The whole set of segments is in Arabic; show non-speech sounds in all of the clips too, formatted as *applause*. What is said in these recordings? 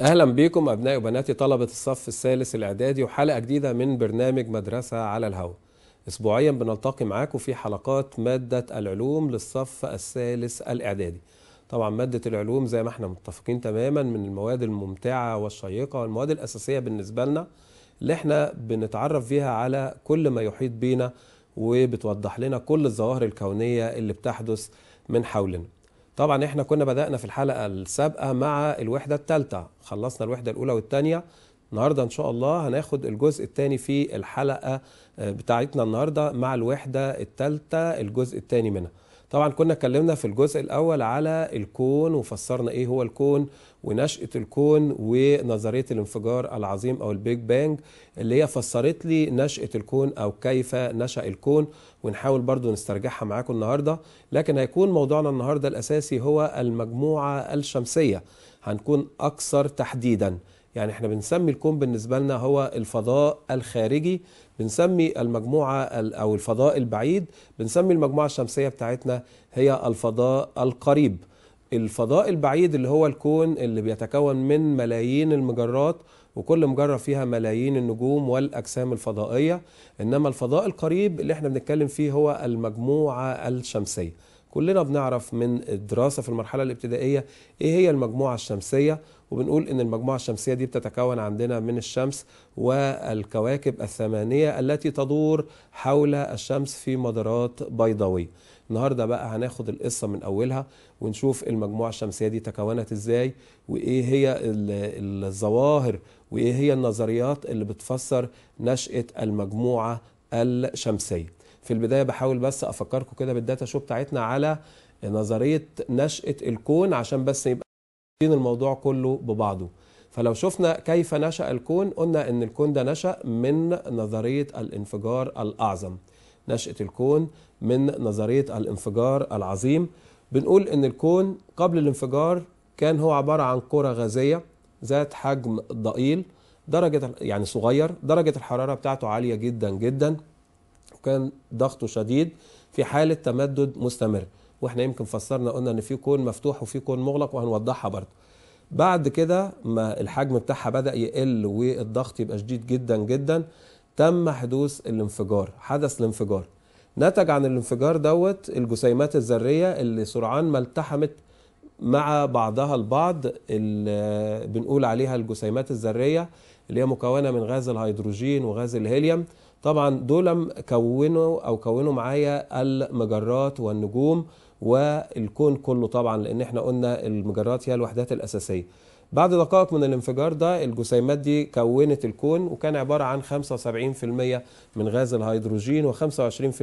أهلا بكم أبنائي وبناتي طلبة الصف الثالث الإعدادي وحلقة جديدة من برنامج مدرسة على الهواء اسبوعيا بنلتقي معاكم في حلقات مادة العلوم للصف الثالث الإعدادي. طبعا مادة العلوم زي ما إحنا متفقين تماما من المواد الممتعة والشيقة والمواد الأساسية بالنسبة لنا اللي إحنا بنتعرف فيها على كل ما يحيط بينا وبتوضح لنا كل الظواهر الكونية اللي بتحدث من حولنا. طبعا إحنا كنا بدأنا في الحلقة السابقة مع الوحدة الثالثة. خلصنا الوحدة الأولى والثانية. النهاردة إن شاء الله هناخد الجزء الثاني في الحلقة بتاعتنا النهاردة مع الوحدة الثالثة الجزء الثاني منها. طبعا كنا اتكلمنا في الجزء الأول على الكون وفسرنا إيه هو الكون ونشأة الكون ونظرية الانفجار العظيم أو ال Big Bang اللي هي فسرت لي نشأة الكون أو كيف نشأ الكون ونحاول برضو نسترجعها معاكم النهاردة. لكن هيكون موضوعنا النهاردة الأساسي هو المجموعة الشمسية. هنكون أكثر تحديدا. يعني إحنا بنسمي الكون بالنسبة لنا هو الفضاء الخارجي. بنسمي المجموعة أو الفضاء البعيد بنسمي المجموعة الشمسية بتاعتنا هي الفضاء القريب. الفضاء البعيد اللي هو الكون اللي بيتكون من ملايين المجرات وكل مجرة فيها ملايين النجوم والأجسام الفضائية إنما الفضاء القريب اللي إحنا بنتكلم فيه هو المجموعة الشمسية. كلنا بنعرف من الدراسة في المرحلة الابتدائية إيه هي المجموعة الشمسية وبنقول إن المجموعة الشمسية دي بتتكون عندنا من الشمس والكواكب الثمانية التي تدور حول الشمس في مدارات بيضاوية. النهارده بقى هناخد القصة من أولها ونشوف المجموعة الشمسية دي تكونت إزاي وإيه هي الظواهر وإيه هي النظريات اللي بتفسر نشأة المجموعة الشمسية. في البداية بحاول بس أفكركم كده بالداتا شو بتاعتنا على نظرية نشأة الكون عشان بس يبقى الموضوع كله ببعضه. فلو شفنا كيف نشأ الكون قلنا إن الكون ده نشأ من نظرية الانفجار الأعظم. نشأة الكون من نظرية الانفجار العظيم. بنقول إن الكون قبل الانفجار كان هو عبارة عن كرة غازية ذات حجم ضئيل درجة يعني صغير درجة الحرارة بتاعته عالية جدا جدا وكان ضغطه شديد في حالة تمدد مستمر. وإحنا يمكن فسرنا قلنا إن في كون مفتوح وفي كون مغلق وهنوضحها برضه. بعد كده ما الحجم بتاعها بدأ يقل والضغط يبقى شديد جدا جدا تم حدوث الانفجار حدث الانفجار. نتج عن الانفجار دوت الجسيمات الذرية اللي سرعان ما التحمت مع بعضها البعض اللي بنقول عليها الجسيمات الذرية اللي هي مكونة من غاز الهيدروجين وغاز الهيليوم. طبعا دول كونوا أو كونوا معايا المجرات والنجوم والكون كله طبعا لأن إحنا قلنا المجرات هي الوحدات الأساسية. بعد دقائق من الانفجار ده الجسيمات دي كونت الكون وكان عبارة عن 75% من غاز الهيدروجين و25%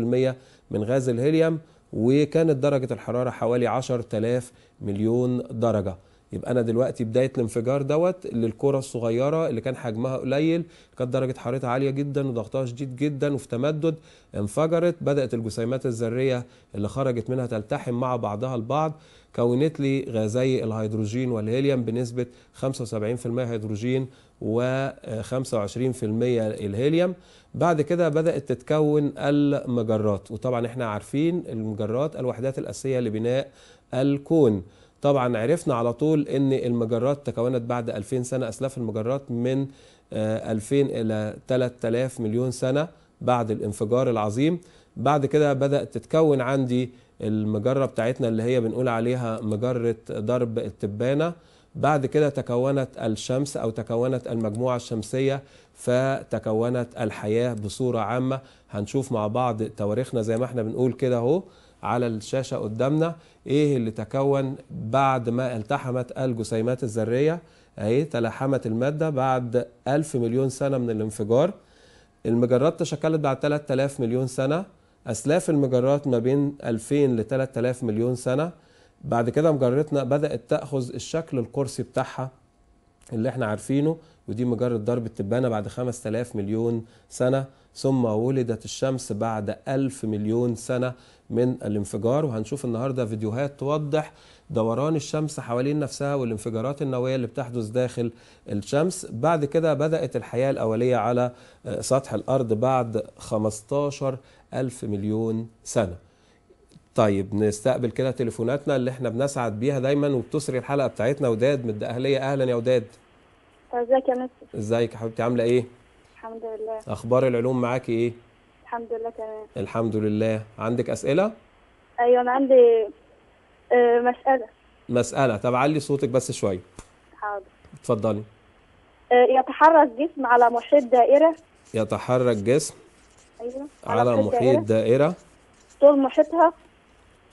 من غاز الهيليوم وكانت درجة الحرارة حوالي 10000 مليون درجة. يبقى أنا دلوقتي بداية الانفجار دوت للكرة الصغيرة اللي كان حجمها قليل كانت درجة حرارتها عالية جدا وضغطها شديد جدا وفي تمدد انفجرت بدأت الجسيمات الذرية اللي خرجت منها تلتحم مع بعضها البعض كونت لي غازي الهيدروجين والهيليوم بنسبة 75% هيدروجين و25% الهيليوم. بعد كده بدأت تتكون المجرات وطبعا إحنا عارفين المجرات الوحدات الأساسية لبناء الكون. طبعا عرفنا على طول إن المجرات تكونت بعد 2000 سنة أسلاف المجرات من 2000 إلى 3000 مليون سنة بعد الانفجار العظيم. بعد كده بدأت تتكون عندي المجرة بتاعتنا اللي هي بنقول عليها مجرة درب التبانة. بعد كده تكونت الشمس أو تكونت المجموعة الشمسية فتكونت الحياة بصورة عامة. هنشوف مع بعض تواريخنا زي ما إحنا بنقول كده أهو على الشاشة قدامنا. إيه اللي تكون بعد ما التحمت الجسيمات الذرية؟ اهي تلاحمت المادة بعد ألف مليون سنة من الانفجار. المجرات تشكلت بعد 3000 مليون سنة. أسلاف المجرات ما بين 2000 ل 3000 مليون سنة. بعد كده مجرتنا بدأت تأخذ الشكل القرصي بتاعها اللي إحنا عارفينه ودي مجرة درب التبانة بعد 5000 مليون سنة. ثم ولدت الشمس بعد 1000 مليون سنة. من الانفجار وهنشوف النهاردة فيديوهات توضح دوران الشمس حوالين نفسها والانفجارات النووية اللي بتحدث داخل الشمس. بعد كده بدأت الحياة الأولية على سطح الأرض بعد 15 ألف مليون سنة. طيب نستقبل كده تليفوناتنا اللي إحنا بنسعد بيها دايما وبتسري الحلقة بتاعتنا. وداد من الدقهلية أهلا يا وداد. ازيك يا مستر؟ ازيك يا حبيبتي؟ عاملة إيه؟ الحمد لله. أخبار العلوم معاكي إيه؟ الحمد لله تمام. الحمد لله. عندك أسئلة؟ أيوه أنا عندي آه، مسألة. مسألة. طب علي صوتك بس شوية حاضر. اتفضلي. آه، يتحرك جسم على محيط دائرة. يتحرك جسم أيوه على محيط دائرة. دائرة. طول محيطها.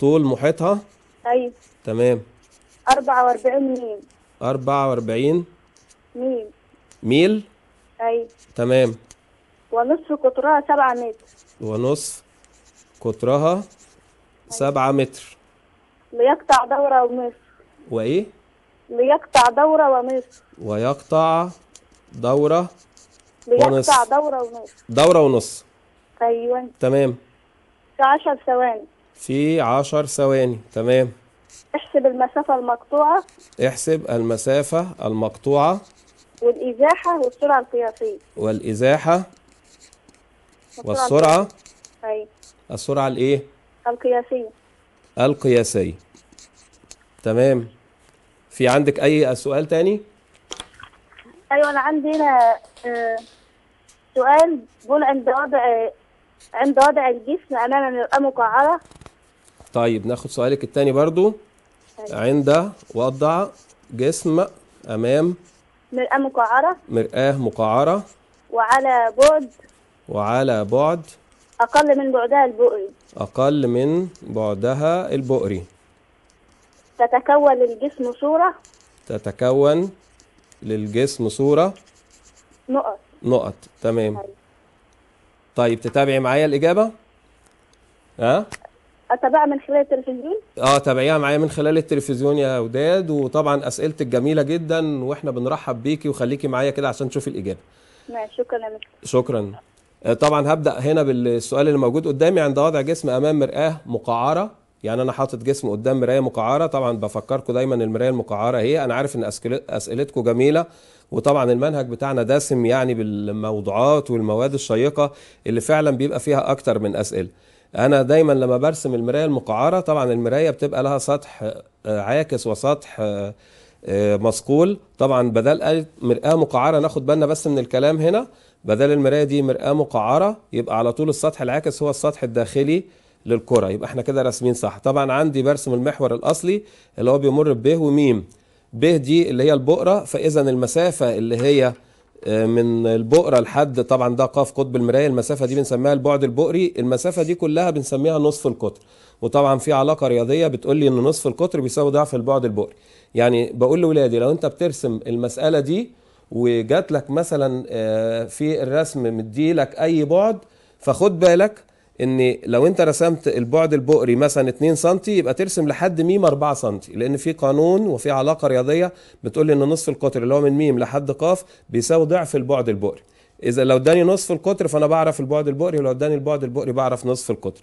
طول محيطها؟ أيوه. تمام. 44 ميل. 44 ميل. ميل؟ أيوه. تمام. ونصف قطرها 7 متر. ونصف قطرها سبعة متر. ليقطع دورة ونصف وإيه؟ ليقطع دورة ونصف ويقطع دورة ليقطع ونصف. دورة ونصف دورة ونص. أيوه. تمام. في 10 ثواني. في عشر ثواني. تمام. احسب المسافة المقطوعة. احسب المسافة المقطوعة. والإزاحة والسرعة القياسية. والإزاحة والسرعة؟ أيوه السرعة الإيه؟ القياسية. القياسية. تمام. في عندك أي سؤال تاني؟ أيوه أنا عندي هنا آه، سؤال بيقول عند وضع عند وضع الجسم امام مرآة مقعرة طيب ناخد سؤالك التاني برضو. عند وضع جسم أمام مرآة مقعرة مرآة مقعرة وعلى بعد وعلى بعد أقل من بعدها البؤري. أقل من بعدها البؤري. تتكون الجسم صورة. تتكون للجسم صورة. نقط. نقط. تمام. طيب. تتابعي معايا الإجابة؟ ها؟ أتابعها من خلال التلفزيون؟ آه تابعيها معايا من خلال التلفزيون يا وداد وطبعا أسئلتك جميلة جدا وإحنا بنرحب بيكي وخليكي معايا كده عشان تشوفي الإجابة. ماشي شكرا يا مستر. شكرا. طبعا هبدأ هنا بالسؤال اللي موجود قدامي عند وضع جسم أمام مرآة مقعرة. يعني أنا حاطط جسم قدام مراية مقعرة. طبعا بفكركم دايما المراية المقعرة هي. أنا عارف إن أسئل- أسئلتكم جميلة. وطبعا المنهج بتاعنا دسم يعني بالموضوعات والمواد الشيقة اللي فعلا بيبقى فيها أكتر من أسئلة. أنا دايما لما برسم المراية المقعرة طبعا المراية بتبقى لها سطح آه، عاكس وسطح آه، آه، مصقول طبعا بدل مرآة مقعرة ناخد بالنا بس من الكلام هنا. بدل المراية دي مرآة مقعرة يبقى على طول السطح العاكس هو السطح الداخلي للكرة. يبقى إحنا كده راسمين صح. طبعا عندي برسم المحور الأصلي اللي هو بيمر ب وميم. ب دي اللي هي البؤرة فإذا المسافة اللي هي آه، من البؤرة لحد طبعا ده قاف قطب المراية المسافة دي بنسميها البعد البؤري. المسافة دي كلها بنسميها نصف القطر. وطبعا في علاقة رياضية بتقول لي إن نصف القطر بيساوي ضعف البعد البؤري. يعني بقول لولادي لو أنت بترسم المسألة دي وجات لك مثلا آه، في الرسم مديلك أي بعد فخد بالك إن لو أنت رسمت البعد البؤري مثلا 2 سم يبقى ترسم لحد ميم 4 سم لأن في قانون وفي علاقة رياضية بتقول إن نصف القطر اللي هو من ميم لحد قاف بيساوي ضعف البعد البؤري. إذا لو اداني نصف القطر فأنا بعرف البعد البؤري ولو اداني البعد البؤري بعرف نصف القطر.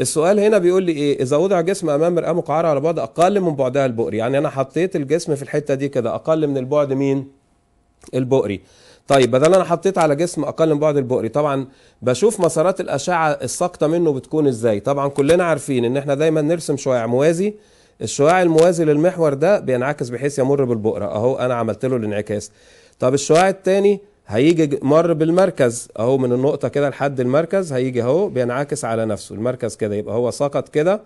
السؤال هنا بيقول لي إيه؟ إذا وضع جسم أمام مرآة مقعره على بعد أقل من بعدها البؤري. يعني أنا حطيت الجسم في الحتة دي كده أقل من البعد مين؟ البؤري. طيب بدل أنا حطيت على جسم أقل من بعد البؤري طبعا بشوف مسارات الأشعة الساقطة منه بتكون إزاي؟ طبعا كلنا عارفين إن إحنا دايما نرسم شعاع موازي. الشعاع الموازي للمحور ده بينعكس بحيث يمر بالبؤرة. أهو أنا عملت له الانعكاس. طب الشعاع التاني هيجي مر بالمركز. أهو من النقطة كده لحد المركز هيجي أهو بينعكس على نفسه. المركز كده يبقى هو سقط كده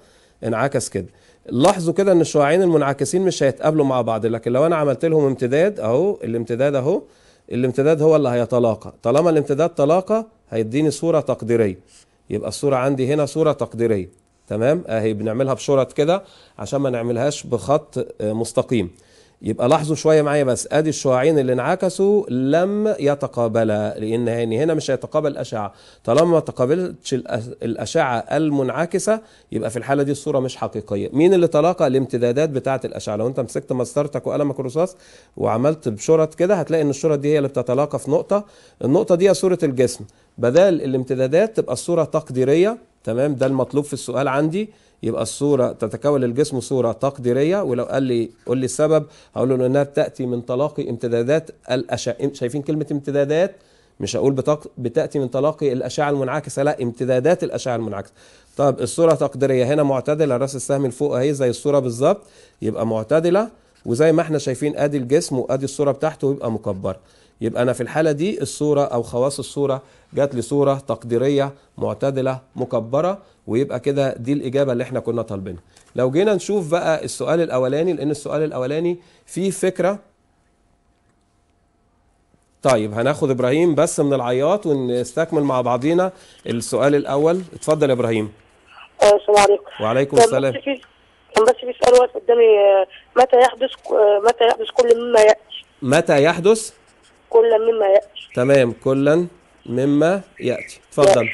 انعكس كده. لاحظوا كده إن الشعاعين المنعكسين مش هيتقابلوا مع بعض لكن لو أنا عملت لهم امتداد أهو الامتداد أهو الامتداد هو اللي هيتلاقى. طالما الامتداد تلاقى هيديني صورة تقديرية. يبقى الصورة عندي هنا صورة تقديرية. تمام؟ أهي بنعملها بشرط كده عشان ما نعملهاش بخط آه، مستقيم. يبقى لاحظوا شوية معايا بس آدي الشعاعين اللي انعكسوا لم يتقابلا لأن هنا هنا مش هيتقابل الاشعة طالما ما تقابلتش الأشعة المنعكسة يبقى في الحالة دي الصورة مش حقيقية. مين اللي تلاقى الامتدادات بتاعة الأشعة؟ لو أنت مسكت مسطرتك وقلمك الرصاص وعملت بشرط كده هتلاقي إن الشرط دي هي اللي بتتلاقى في نقطة. النقطة دي هي صورة الجسم. بدل الامتدادات تبقى الصورة تقديرية تمام؟ ده المطلوب في السؤال عندي. يبقى الصورة تتكون للجسم صورة تقديرية ولو قال لي قول لي السبب هقول له إنها بتأتي من تلاقي امتدادات الأشعة. شايفين كلمة امتدادات؟ مش هقول بتق... بتأتي من تلاقي الأشعة المنعكسة لا امتدادات الأشعة المنعكسة. طب الصورة تقديرية. هنا معتدلة راس السهم لفوق أهي زي الصورة بالظبط يبقى معتدلة. وزي ما إحنا شايفين أدي الجسم وأدي الصورة بتاعته ويبقى مكبره يبقى أنا في الحالة دي الصورة أو خواص الصورة جات لي صورة تقديرية معتدلة مكبرة ويبقى كده دي الإجابة اللي إحنا كنا طالبينها. لو جينا نشوف بقى السؤال الأولاني لأن السؤال الأولاني فيه فكرة. طيب هناخد إبراهيم بس من العياط ونستكمل مع بعضينا السؤال الأول. اتفضل يا إبراهيم. آه، السلام عليكم. وعليكم السلام. كان بس في سؤال واقف قدامي آه، متى يحدث آه، متى يحدث كل مما يأتي؟ متى يحدث؟ كل مما يأتي. تمام كلا مما يأتي. اتفضل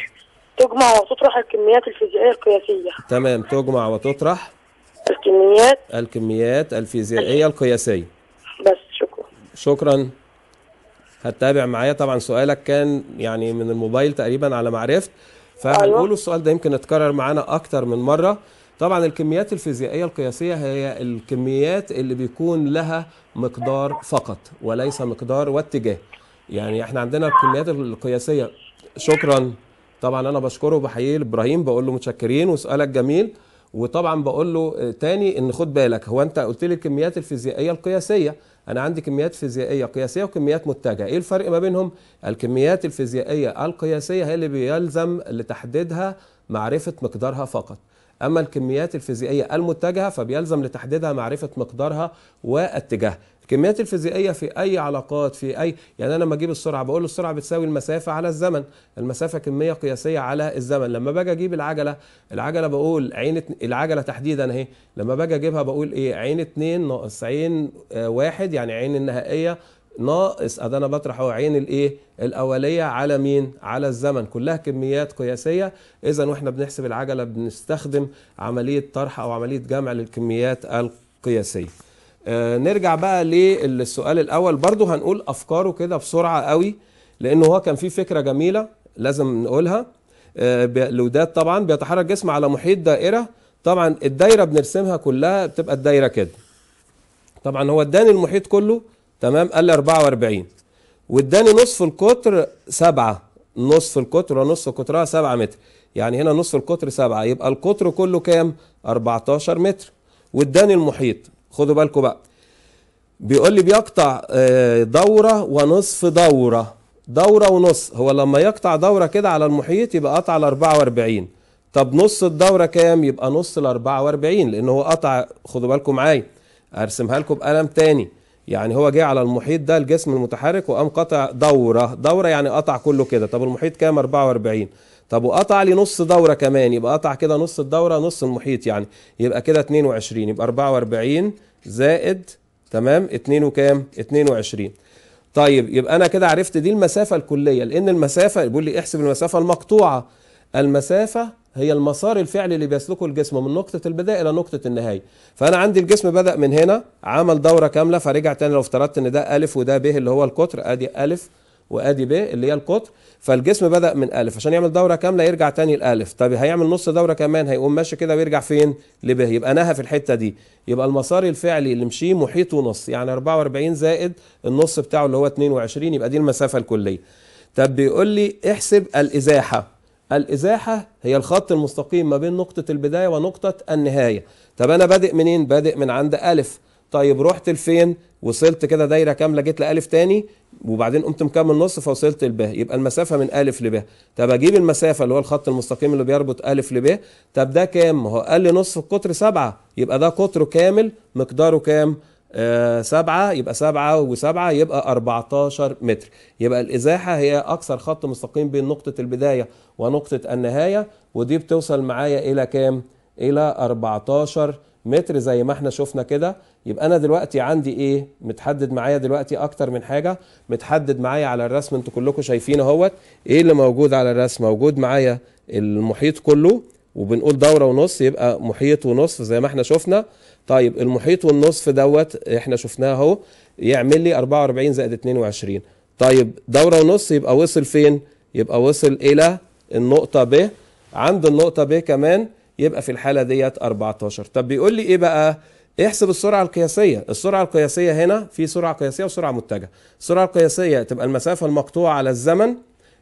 تجمع وتطرح الكميات الفيزيائية القياسية. تمام تجمع وتطرح الكميات. الكميات الفيزيائية القياسية. بس شكرا. شكرا. هتتابع معايا؟ طبعا سؤالك كان يعني من الموبايل تقريبا على ما عرفت. فهنقوله أيوة. السؤال ده يمكن اتكرر معانا أكتر من مرة. طبعا الكميات الفيزيائية القياسية هي الكميات اللي بيكون لها مقدار فقط وليس مقدار واتجاه. يعني إحنا عندنا الكميات القياسية. شكرا. طبعا أنا بشكره وبحييه إبراهيم بقول له متشكرين وسؤالك جميل. وطبعا بقول له تاني إن خد بالك هو أنت قلت لي الكميات الفيزيائية القياسية. أنا عندي كميات فيزيائية قياسية وكميات متجهة. إيه الفرق ما بينهم؟ الكميات الفيزيائية القياسية هي اللي بيلزم لتحديدها معرفة مقدارها فقط. أما الكميات الفيزيائية المتجهة فبيلزم لتحديدها معرفة مقدارها واتجاهها. الكميات الفيزيائية في أي علاقات في أي يعني أنا لما أجيب السرعة بقول السرعة بتساوي المسافة على الزمن. المسافة كمية قياسية على الزمن. لما باجي أجيب العجلة العجلة بقول عين العجلة تحديدا أهي. لما باجي أجيبها بقول إيه؟ عين 2 ناقص عين آه، واحد يعني عين النهائية ناقص ادي أنا بطرح أهو عين الإيه؟ الأولية على مين؟ على الزمن. كلها كميات قياسية. اذا وإحنا بنحسب العجلة بنستخدم عملية طرح أو عملية جمع للكميات القياسية. آه نرجع بقى للسؤال الأول. برضو هنقول أفكاره كده بسرعة قوي لأنه هو كان فيه فكرة جميلة لازم نقولها. آه الوداد طبعا بيتحرك جسم على محيط دائرة. طبعا الدايرة بنرسمها كلها بتبقى الدايرة كده. طبعا هو اداني المحيط كله تمام؟ قال لي 44 واداني نصف القطر 7 نصف القطر ونصف قطرها 7 متر. يعني هنا نصف القطر 7 يبقى القطر كله كام؟ 14 متر. واداني المحيط. خدوا بالكم بقى. بيقول لي بيقطع آه، دورة ونصف دورة. دورة ونص. هو لما يقطع دورة كده على المحيط يبقى قطع ال 44 طب نص الدورة كام؟ يبقى نص ال 44 لأن هو قطع خدوا بالكم معايا. أرسمها لكم بقلم تاني. يعني هو جه على المحيط ده الجسم المتحرك وقام قطع دورة. دورة يعني قطع كله كده. طب المحيط كام؟ 44 طب وقطع لي نص دورة كمان. يبقى قطع كده نص الدورة نص المحيط يعني. يبقى كده 22 يبقى 44 زائد تمام؟ 2 وكام؟ 22 طيب يبقى أنا كده عرفت دي المسافة الكلية. لأن المسافة بيقول لي احسب المسافة المقطوعة. المسافة هي المسار الفعلي اللي بيسلكه الجسم من نقطة البداية إلى نقطة النهاية. فأنا عندي الجسم بدأ من هنا عمل دورة كاملة فرجع تاني لو افترضت إن ده ألف وده ب اللي هو القطر أدي ألف وأدي ب اللي هي القطر. فالجسم بدأ من ألف. عشان يعمل دورة كاملة يرجع تاني الالف طب هيعمل نص دورة كمان هيقوم ماشي كده ويرجع فين؟ لب. يبقى نهى في الحتة دي. يبقى المسار الفعلي اللي مشيه محيط ونص يعني 44 زائد النص بتاعه اللي هو 22 يبقى دي المسافة الكلية. طب بيقول لي احسب الإزاحة. الإزاحة هي الخط المستقيم ما بين نقطة البداية ونقطة النهاية. طب أنا بادئ منين؟ بادئ من عند ألف. طيب رحت لفين؟ وصلت كده دايرة كاملة جيت لألف تاني وبعدين قمت مكمل نص فوصلت لب. يبقى المسافة من ألف لب. طب أجيب المسافة اللي هو الخط المستقيم اللي بيربط ألف لب. طب ده كام؟ ما هو قال لي نصف القطر سبعة. يبقى ده قطره كامل مقداره كام؟ سبعة يبقى سبعة وسبعة يبقى 14 متر يبقى الإزاحة هي أكثر خط مستقيم بين نقطة البداية ونقطة النهاية ودي بتوصل معايا إلى كام؟ إلى 14 متر زي ما إحنا شفنا كده يبقى أنا دلوقتي عندي إيه؟ متحدد معايا دلوقتي أكتر من حاجة متحدد معايا على الرسم أنتوا كلكم شايفين أهوت إيه اللي موجود على الرسم؟ موجود معايا المحيط كله وبنقول دورة ونص يبقى محيط ونصف زي ما إحنا شفنا طيب المحيط والنصف دوت إحنا شفناه اهو يعمل لي 44 زائد 22 طيب دورة ونص يبقى وصل فين؟ يبقى وصل إلى النقطة ب. عند النقطة ب كمان يبقى في الحالة ديت 14 طب بيقول لي إيه بقى؟ احسب السرعة القياسية. السرعة القياسية هنا في سرعة قياسية وسرعة متجهة. السرعة القياسية تبقى المسافة المقطوعة على الزمن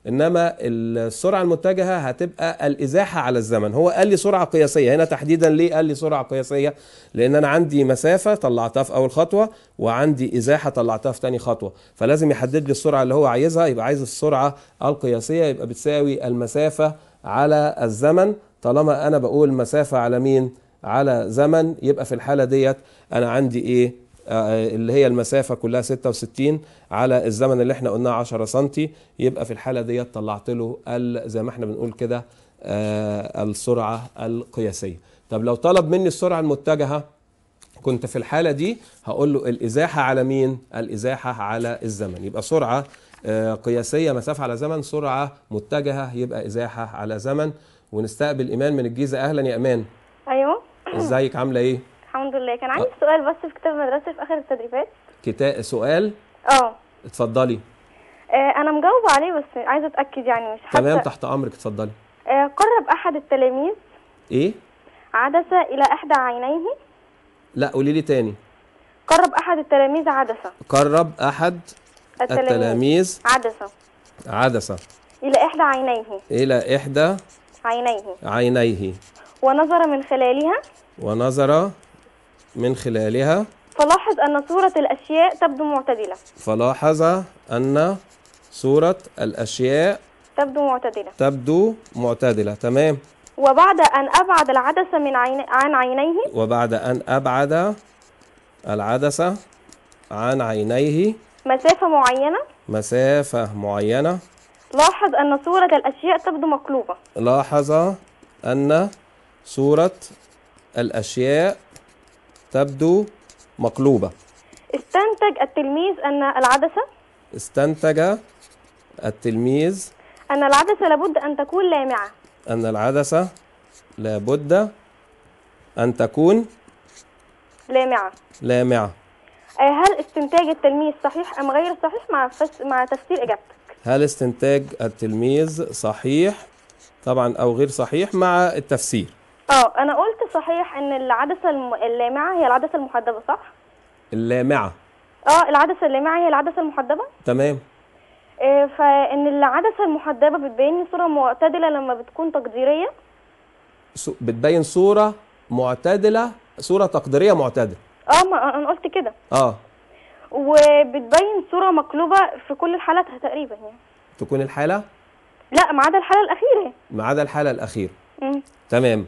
إنما السرعة المتجهة هتبقى الإزاحة على الزمن. هو قال لي سرعة قياسية. هنا تحديدا ليه قال لي سرعة قياسية؟ لأن أنا عندي مسافة طلعتها في أول خطوة وعندي إزاحة طلعتها في تاني خطوة. فلازم يحدد لي السرعة اللي هو عايزها. يبقى عايز السرعة القياسية. يبقى بتساوي المسافة على الزمن. طالما أنا بقول مسافة على مين؟ على زمن. يبقى في الحالة ديت أنا عندي إيه؟ اللي هي المسافة كلها 66 على الزمن اللي إحنا قلناه 10 سنتي. يبقى في الحالة ديت طلعت له زي ما إحنا بنقول كده آه، السرعة القياسية. طب لو طلب مني السرعة المتجهة كنت في الحالة دي هقول له الإزاحة على مين؟ الإزاحة على الزمن. يبقى سرعة آه، قياسية مسافة على زمن سرعة متجهة يبقى إزاحة على زمن. ونستقبل إيمان من الجيزة. أهلا يا إيمان. أيوه. إزيك؟ عاملة إيه؟ الحمد لله. كان عندي سؤال بس في كتاب المدرسة في آخر التدريبات. كتاب سؤال؟ آه. اتفضلي. آه، أنا مجاوبة عليه بس عايزة أتأكد يعني مش حاسه تمام تحت أمرك اتفضلي. آه، قرب أحد التلاميذ إيه؟ عدسة إلى إحدى عينيه. لا قولي لي تاني. قرب أحد التلاميذ عدسة. قرب أحد التلاميذ عدسة. عدسة. إلى إحدى عينيه. إلى إحدى عينيه. عينيه. ونظر من خلالها. ونظر من خلالها فلاحظ أن صورة الأشياء تبدو معتدلة. فلاحظ أن صورة الأشياء تبدو معتدلة. تبدو معتدلة. تمام. وبعد أن أبعد العدسه من عين... عن عينيه. وبعد أن أبعد العدسه عن عينيه. مسافة معينة. مسافة معينة. لاحظ أن صورة الأشياء تبدو مقلوبة. لاحظ أن صورة الأشياء تبدو مقلوبة. استنتج التلميذ أن العدسة؟ استنتج التلميذ أن العدسة لابد أن تكون لامعة. أن العدسة لابد أن تكون لامعة. لامعة. آه، هل استنتاج التلميذ صحيح أم غير صحيح؟ مع فس... مع تفسير إجابتك. هل استنتاج التلميذ صحيح؟ طبعا أو غير صحيح مع التفسير. آه أنا قلت صحيح ان العدسة. اللامعة هي العدسة المحدبة صح؟ اللامعة. آه العدسة اللامعة هي العدسة المحدبة؟ تمام. آه فان العدسة المحدبة بتبين صورة معتدلة لما بتكون تقديرية؟ سو- بتبين صورة معتدلة صورة تقديرية معتدلة. آه ما أنا قلت كده. آه. وبتبين صورة مقلوبة في كل الحالات تقريبا يعني. تكون الحالة؟ لا ما عدا الحالة الاخيره ما عدا الحالة الأخيرة امم تمام.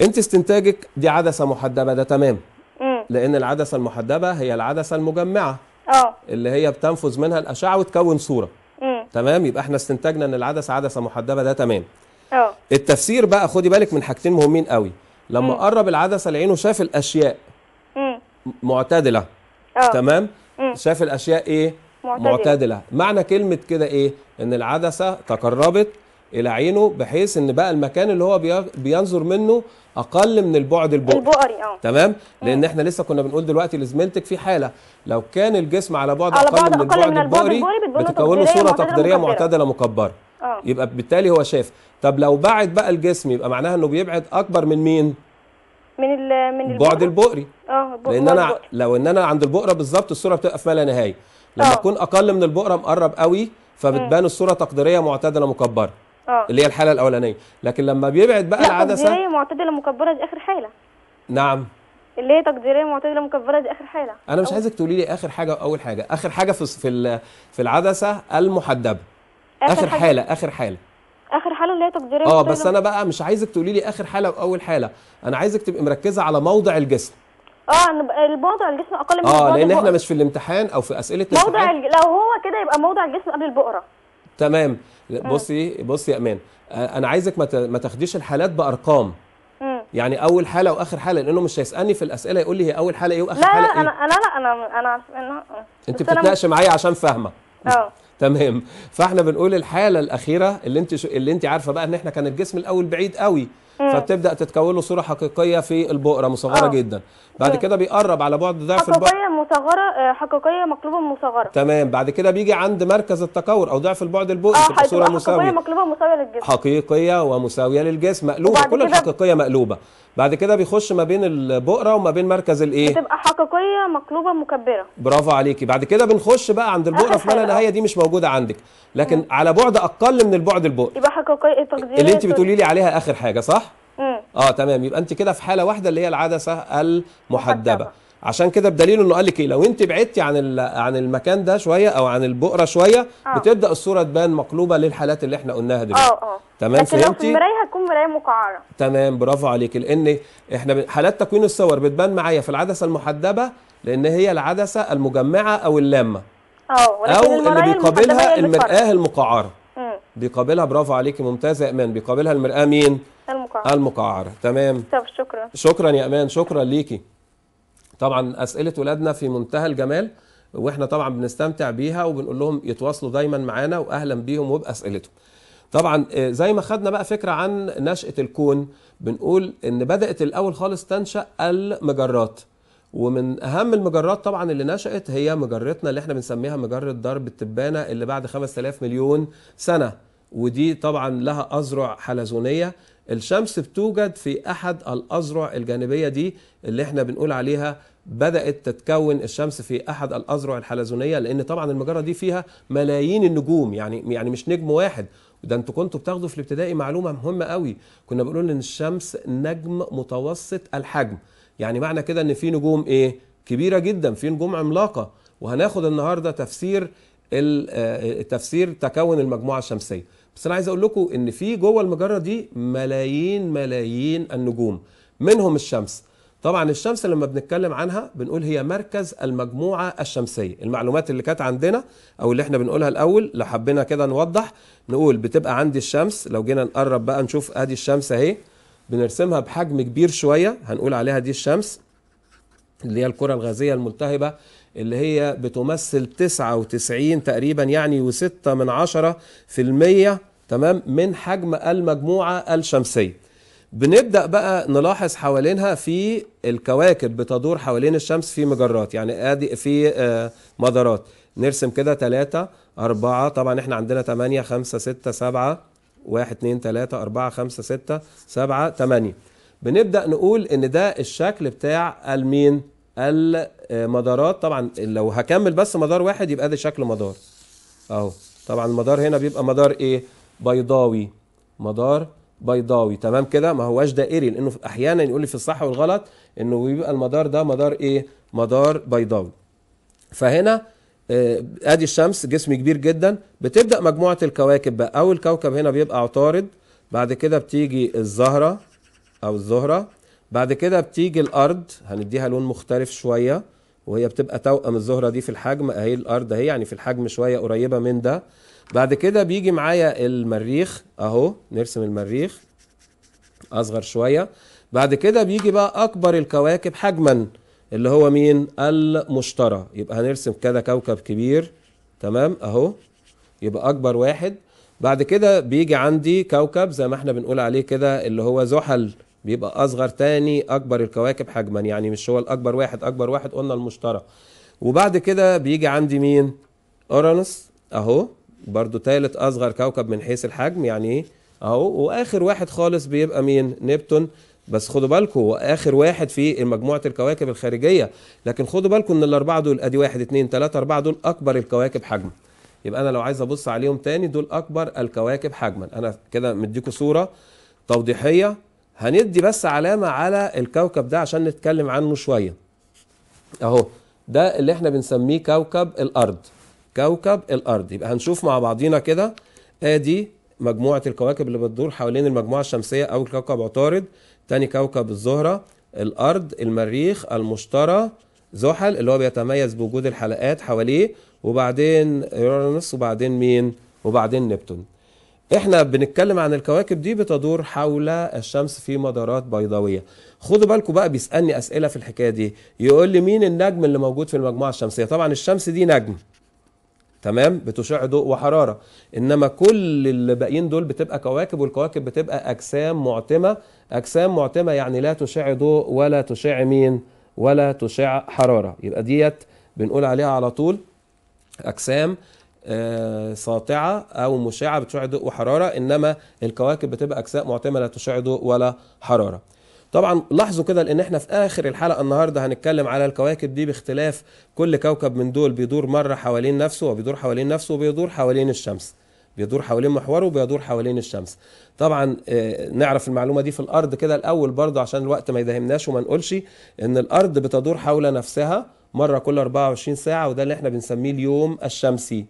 انت استنتاجك دي عدسة محدبة ده تمام. امم لأن العدسة المحدبة هي العدسة المجمعة. آه. اللي هي بتنفذ منها الأشعة وتكون صورة. امم تمام؟ يبقى إحنا استنتجنا إن العدسة عدسة محدبة ده تمام. آه. التفسير بقى خدي بالك من حاجتين مهمين قوي. لما قرب العدسة لعينه شاف الأشياء. امم معتدلة. آه. تمام؟ مم. شاف الأشياء إيه؟ معتدلة. معتدلة. معنى كلمة كده إيه؟ إن العدسة تقربت إلى عينه بحيث إن بقى المكان اللي هو بي- بينظر منه أقل من البعد البؤري البؤري آه. تمام؟ لأن إحنا لسه كنا بنقول دلوقتي لزميلتك في حالة. لو كان الجسم على بعد على أقل من أقل البعد من البعد البؤري بتكون له صورة تقديرية. معتدلة مكبرة. آه. يبقى بالتالي هو شاف طب لو بعد بقى الجسم يبقى معناها إنه بيبعد أكبر من مين؟ من ال من البعد البؤري. آه لأن أنا. لو إن أنا عند البؤرة بالظبط الصورة بتبقى في ما لا نهايه لما آه. أكون أقل من البؤرة مقرب قوي فبتبان الصورة تقديرية معتدلة مكبرة. آه. اللي هي الحالة الأولانية. لكن لما بيبعد بقى لا العدسه تقديرية معتدلة مكبرة دي آخر حالة. نعم. اللي هي تقديرية معتدلة مكبرة دي آخر حالة. أنا مش عايزك تقولي لي آخر حاجة واول حاجة. آخر حاجة في في في العدسة المحدبة. آخر حاجة- حالة آخر حالة. آخر حالة اللي هي تقديرية آه بس أنا بقى مش عايزك تقولي لي آخر حالة واول حالة. أنا عايزك تبقي مركزة على موضع الجسم. آه الموضع الجسم أقل من آه لأن إحنا. مش في الامتحان أو في أسئلة موضع الج... لو هو كده يبقى موضع الجسم قبل البؤرة. تمام. بصي بصي يا أمان أنا عايزك ما تاخديش الحالات بأرقام. يعني أول حالة وآخر حالة لأنه مش هيسألني في الأسئلة يقول لي هي أول حالة إيه وآخر لا لا حالة إيه. أنا أنا لا أنا أنا عارفة أنا انت بتتناقش معايا عشان فاهمة. أه. *laughs* تمام. فإحنا بنقول الحالة الأخيرة اللي أنت شو اللي أنت عارفة بقى إن إحنا كان الجسم الأول بعيد قوي فبتبدأ تتكون له صورة حقيقية في البقره مصغرة آه. جدا. بعد كده بيقرب على بعد ضعف البقره حقيقية مصغرة آه، حقيقية مقلوبة مصغرة. تمام. بعد كده بيجي عند مركز التكور أو ضعف البعد البؤري آه تبقى صورة هتبقى حقيقية مساويه مقلوبة مساويه للجسم. حقيقية ومساوية للجسم. مقلوبة. كل الحقيقية مقلوبة. بعد كده بيخش ما بين البقره وما بين مركز الإيه؟ بتبقى حقيقية مقلوبة مكبرة. برافو عليكي. بعد كده بنخش بقى عند البقره آخر في لا. نهايه دي مش موجودة عندك. لكن على بعد أقل من البعد البؤري يبقى حقيقية تقديريه اللي انت بتقولي لي عليها آخر حاجة صح؟ آه تمام. يبقى أنت كده في حالة واحدة اللي هي العدسة المحدبة. محدبة. عشان كده بدليل إنه قال لك إيه؟ لو أنت بعدتي عن عن المكان ده شوية أو عن البقره شوية آه. بتبدأ الصورة تبان مقلوبة للحالات اللي إحنا قلناها دلوقتي. آه آه. تمام لكن لو في فهمتي؟ المراية هتكون مراية مقعرة. تمام برافو عليك. لأن إحنا حالات تكوين الصور بتبان معايا في العدسة المحدبة لأن هي العدسة المجمعة أو اللامة. آه ولكن أو اللي بيقابلها المرآة المقعرة. بيقابلها برافو عليكي ممتازه يا إيمان. بيقابلها المرآة مين؟ المقعره المقعره تمام. طب شكرا. شكرا يا أمان. شكرا ليكي. طبعا أسئلة ولادنا في منتهى الجمال وإحنا طبعا بنستمتع بيها وبنقول لهم يتواصلوا دايما معانا واهلا بيهم وباسئلتهم طبعا آه، زي ما خدنا بقى فكرة عن نشأة الكون بنقول إن بدأت الأول خالص تنشأ المجرات. ومن أهم المجرات طبعا اللي نشأت هي مجرتنا اللي إحنا بنسميها مجرة درب التبانة اللي بعد 5000 مليون سنة. ودي طبعا لها اذرع حلزونية. الشمس بتوجد في أحد الأذرع الجانبية دي اللي إحنا بنقول عليها بدأت تتكون الشمس في أحد الأذرع الحلزونية لأن طبعا المجرة دي فيها ملايين النجوم يعني يعني مش نجم واحد. ده أنتوا كنتوا بتاخدوا في الابتدائي معلومة مهمة قوي. كنا بنقول إن الشمس نجم متوسط الحجم. يعني معنى كده إن في نجوم إيه؟ كبيرة جدا في نجوم عملاقة. وهناخد النهارده تفسير ال- آه، تكون المجموعة الشمسية. بس أنا عايز أقول لكم إن في جوه المجرة دي ملايين ملايين النجوم منهم الشمس. طبعا الشمس لما بنتكلم عنها بنقول هي مركز المجموعة الشمسية. المعلومات اللي كانت عندنا أو اللي إحنا بنقولها الأول لو حبينا كده نوضح. نقول بتبقى عندي الشمس لو جينا نقرب بقى نشوف أدي الشمس أهي. بنرسمها بحجم كبير شوية هنقول عليها دي الشمس اللي هي الكرة الغازية الملتهبة اللي هي بتمثل 99 تقريبا يعني وستة من عشرة في المية تمام من حجم المجموعة الشمسية. بنبدأ بقى نلاحظ حوالينها في الكواكب بتدور حوالين الشمس في مجرات يعني آدي في آه، مدارات. نرسم كده ثلاثة أربعة طبعا إحنا عندنا تمانية خمسة ستة سبعة واحد اتنين تلاتة أربعة خمسة ستة سبعة تمانية. بنبدأ نقول إن ده الشكل بتاع المين. المدارات. طبعا لو هكمل بس مدار واحد يبقى ده شكل مدار. أهو. طبعا المدار هنا بيبقى مدار إيه؟ بيضاوي. مدار بيضاوي. تمام كده؟ ما هواش دائري لأنه أحيانا يقول لي في الصح والغلط إنه بيبقى المدار ده مدار إيه؟ مدار بيضاوي. فهنا آه، آدي الشمس جسم كبير جدا. بتبدأ مجموعة الكواكب بقى. أول كوكب هنا بيبقى عطارد. بعد كده بتيجي الزهرة أو الزهرة. بعد كده بتيجي الأرض هنديها لون مختلف شوية وهي بتبقى توأم الزهرة دي في الحجم أهي الأرض أهي يعني في الحجم شوية قريبة من ده. بعد كده بيجي معايا المريخ أهو نرسم المريخ أصغر شوية. بعد كده بيجي بقى أكبر الكواكب حجما اللي هو مين؟ المشتري. يبقى هنرسم كده كوكب كبير. تمام؟ أهو. يبقى أكبر واحد. بعد كده بيجي عندي كوكب زي ما إحنا بنقول عليه كده اللي هو زحل. بيبقى أصغر تاني أكبر الكواكب حجما. يعني مش هو الأكبر واحد أكبر واحد قلنا المشتري وبعد كده بيجي عندي مين؟ أورانوس. أهو برضو تالت أصغر كوكب من حيث الحجم. يعني إيه؟ أهو. وآخر واحد خالص بيبقى مين؟ نبتون. بس خدوا بالكم هو آخر واحد في مجموعة الكواكب الخارجية. لكن خدوا بالكم إن الأربعة دول أدي واحد اتنين تلاتة أربعة دول أكبر الكواكب حجما يبقى أنا لو عايز أبص عليهم تاني دول أكبر الكواكب حجما. أنا كده مديكم صورة توضيحية. هندي بس علامة على الكوكب ده عشان نتكلم عنه شوية. أهو ده اللي إحنا بنسميه كوكب الأرض. كوكب الأرض. يبقى هنشوف مع بعضينا كده. آدي مجموعة الكواكب اللي بتدور حوالين المجموعة الشمسية اول كوكب عطارد. تاني كوكب الزهرة الأرض المريخ المشتري زحل اللي هو بيتميز بوجود الحلقات حواليه. وبعدين يورانوس وبعدين مين؟ وبعدين نبتون. إحنا بنتكلم عن الكواكب دي بتدور حول الشمس في مدارات بيضاوية. خدوا بالكم بقى بيسألني أسئلة في الحكاية دي. يقول لي مين النجم اللي موجود في المجموعة الشمسية؟ طبعا الشمس دي نجم. تمام؟ بتشع ضوء وحرارة. إنما كل اللي باقيين دول بتبقى كواكب والكواكب بتبقى أجسام معتمة. أجسام معتمة يعني لا تشع ضوء ولا تشع مين ولا تشع حرارة. يبقى ديت بنقول عليها على طول أجسام. ساطعة أو مشعة بتشع ضوء وحرارة إنما الكواكب بتبقى اجسام معتمه لا تشع ضوء ولا حرارة. طبعا لاحظوا كده لأن إحنا في آخر الحلقة النهارده هنتكلم على الكواكب دي باختلاف كل كوكب من دول بيدور مرة حوالين نفسه وبيدور حوالين نفسه وبيدور حوالين الشمس. بيدور حوالين محوره وبيدور حوالين الشمس. طبعا آه، نعرف المعلومة دي في الأرض كده الأول برضه عشان الوقت ما يداهمناش وما نقولش إن الأرض بتدور حول نفسها مرة كل 24 ساعة وده اللي إحنا بنسميه اليوم الشمسي. آه،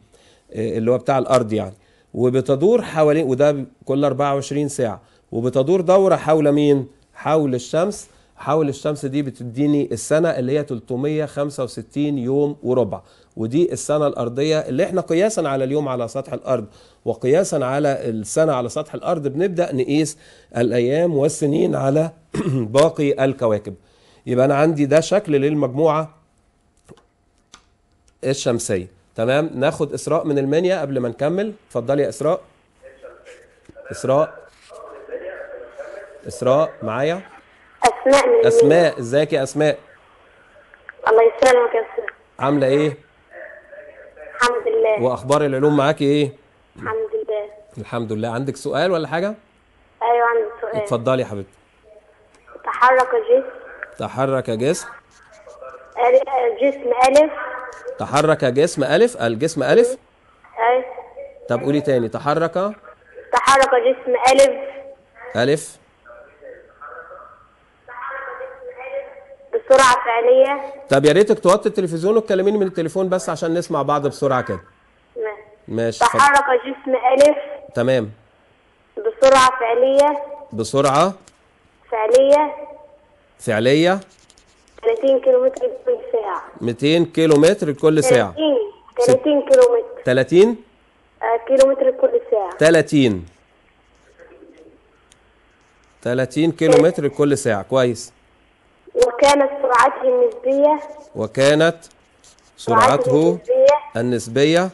اللي هو بتاع الأرض يعني. وبتدور حوالين وده كل 24 ساعة. وبتدور دورة حول مين؟ حول الشمس. حول الشمس دي بتديني السنة اللي هي 365 يوم وربع. ودي السنة الأرضية اللي إحنا قياسا على اليوم على سطح الأرض. وقياسا على السنة على سطح الأرض بنبدأ نقيس الأيام والسنين على *clears throat* باقي الكواكب. يبقى أنا عندي ده شكل للمجموعة الشمسية. تمام؟ ناخد إسراء من المنيا قبل ما نكمل. اتفضلي يا إسراء. إسراء. إسراء معايا؟ أسماء. من أسماء. إزيك يا أسماء؟ الله يسلمك يا أستاذ عاملة إيه؟ الحمد لله. وأخبار العلوم معاكي إيه؟ الحمد لله. الحمد لله. عندك سؤال ولا حاجة؟ أيوة عندي سؤال. اتفضلي يا حبيبتي. تحرك جسم. تحرك جسم. أل- جسم ألف. تحرك جسم ألف الجسم ألف؟ أي. طب قولي تاني تحرك؟ تحرك جسم ألف. ألف. بسرعة فعلية. طب يا ريتك توطي التلفزيون وتكلميني من التليفون بس عشان نسمع بعض بسرعة كده. ما- ماشي. تحرك جسم ألف. تمام. بسرعة فعلية. بسرعة. فعلية. فعلية. 30 كيلومتر كل ساعة. 200 كيلو متر كل ساعة. 30 30 كيلومتر. 30 آه، كيلومتر كل ساعة. 30 30 كيلو متر كل ساعة. كويس. وكانت سرعته النسبية؟ وكانت سرعته النسبية؟ النسبية؟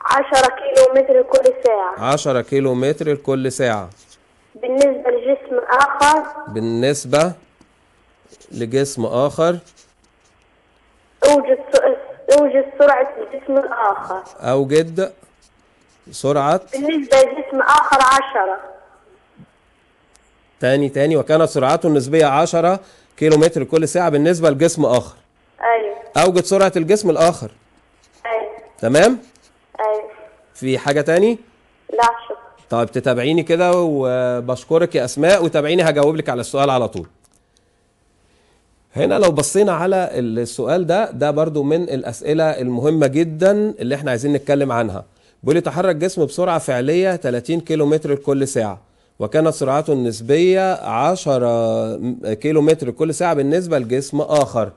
10 كيلومتر كل ساعة. 10 كيلو متر كل ساعة. بالنسبة لجسم آخر؟ بالنسبة لجسم آخر. أوجد أوجد سرعة الجسم الآخر. أوجد سرعة. بالنسبة لجسم آخر 10 تاني تاني. وكانت سرعته النسبية 10 كيلو متر كل ساعة بالنسبة لجسم آخر. أيوة. أوجد سرعة الجسم الآخر. أيوة. تمام؟ أيوة. في حاجة تاني؟ لا شكرا. طيب تتابعيني كده وبشكرك يا أسماء وتابعيني هجاوب لك على السؤال على طول. هنا لو بصينا على السؤال ده ده برضو من الأسئلة المهمة جدا اللي إحنا عايزين نتكلم عنها. بيقول يتحرك جسم بسرعة فعلية 30 كيلو متر ساعة وكانت سرعته النسبية 10 كيلو متر كل ساعة بالنسبة لجسم آخر.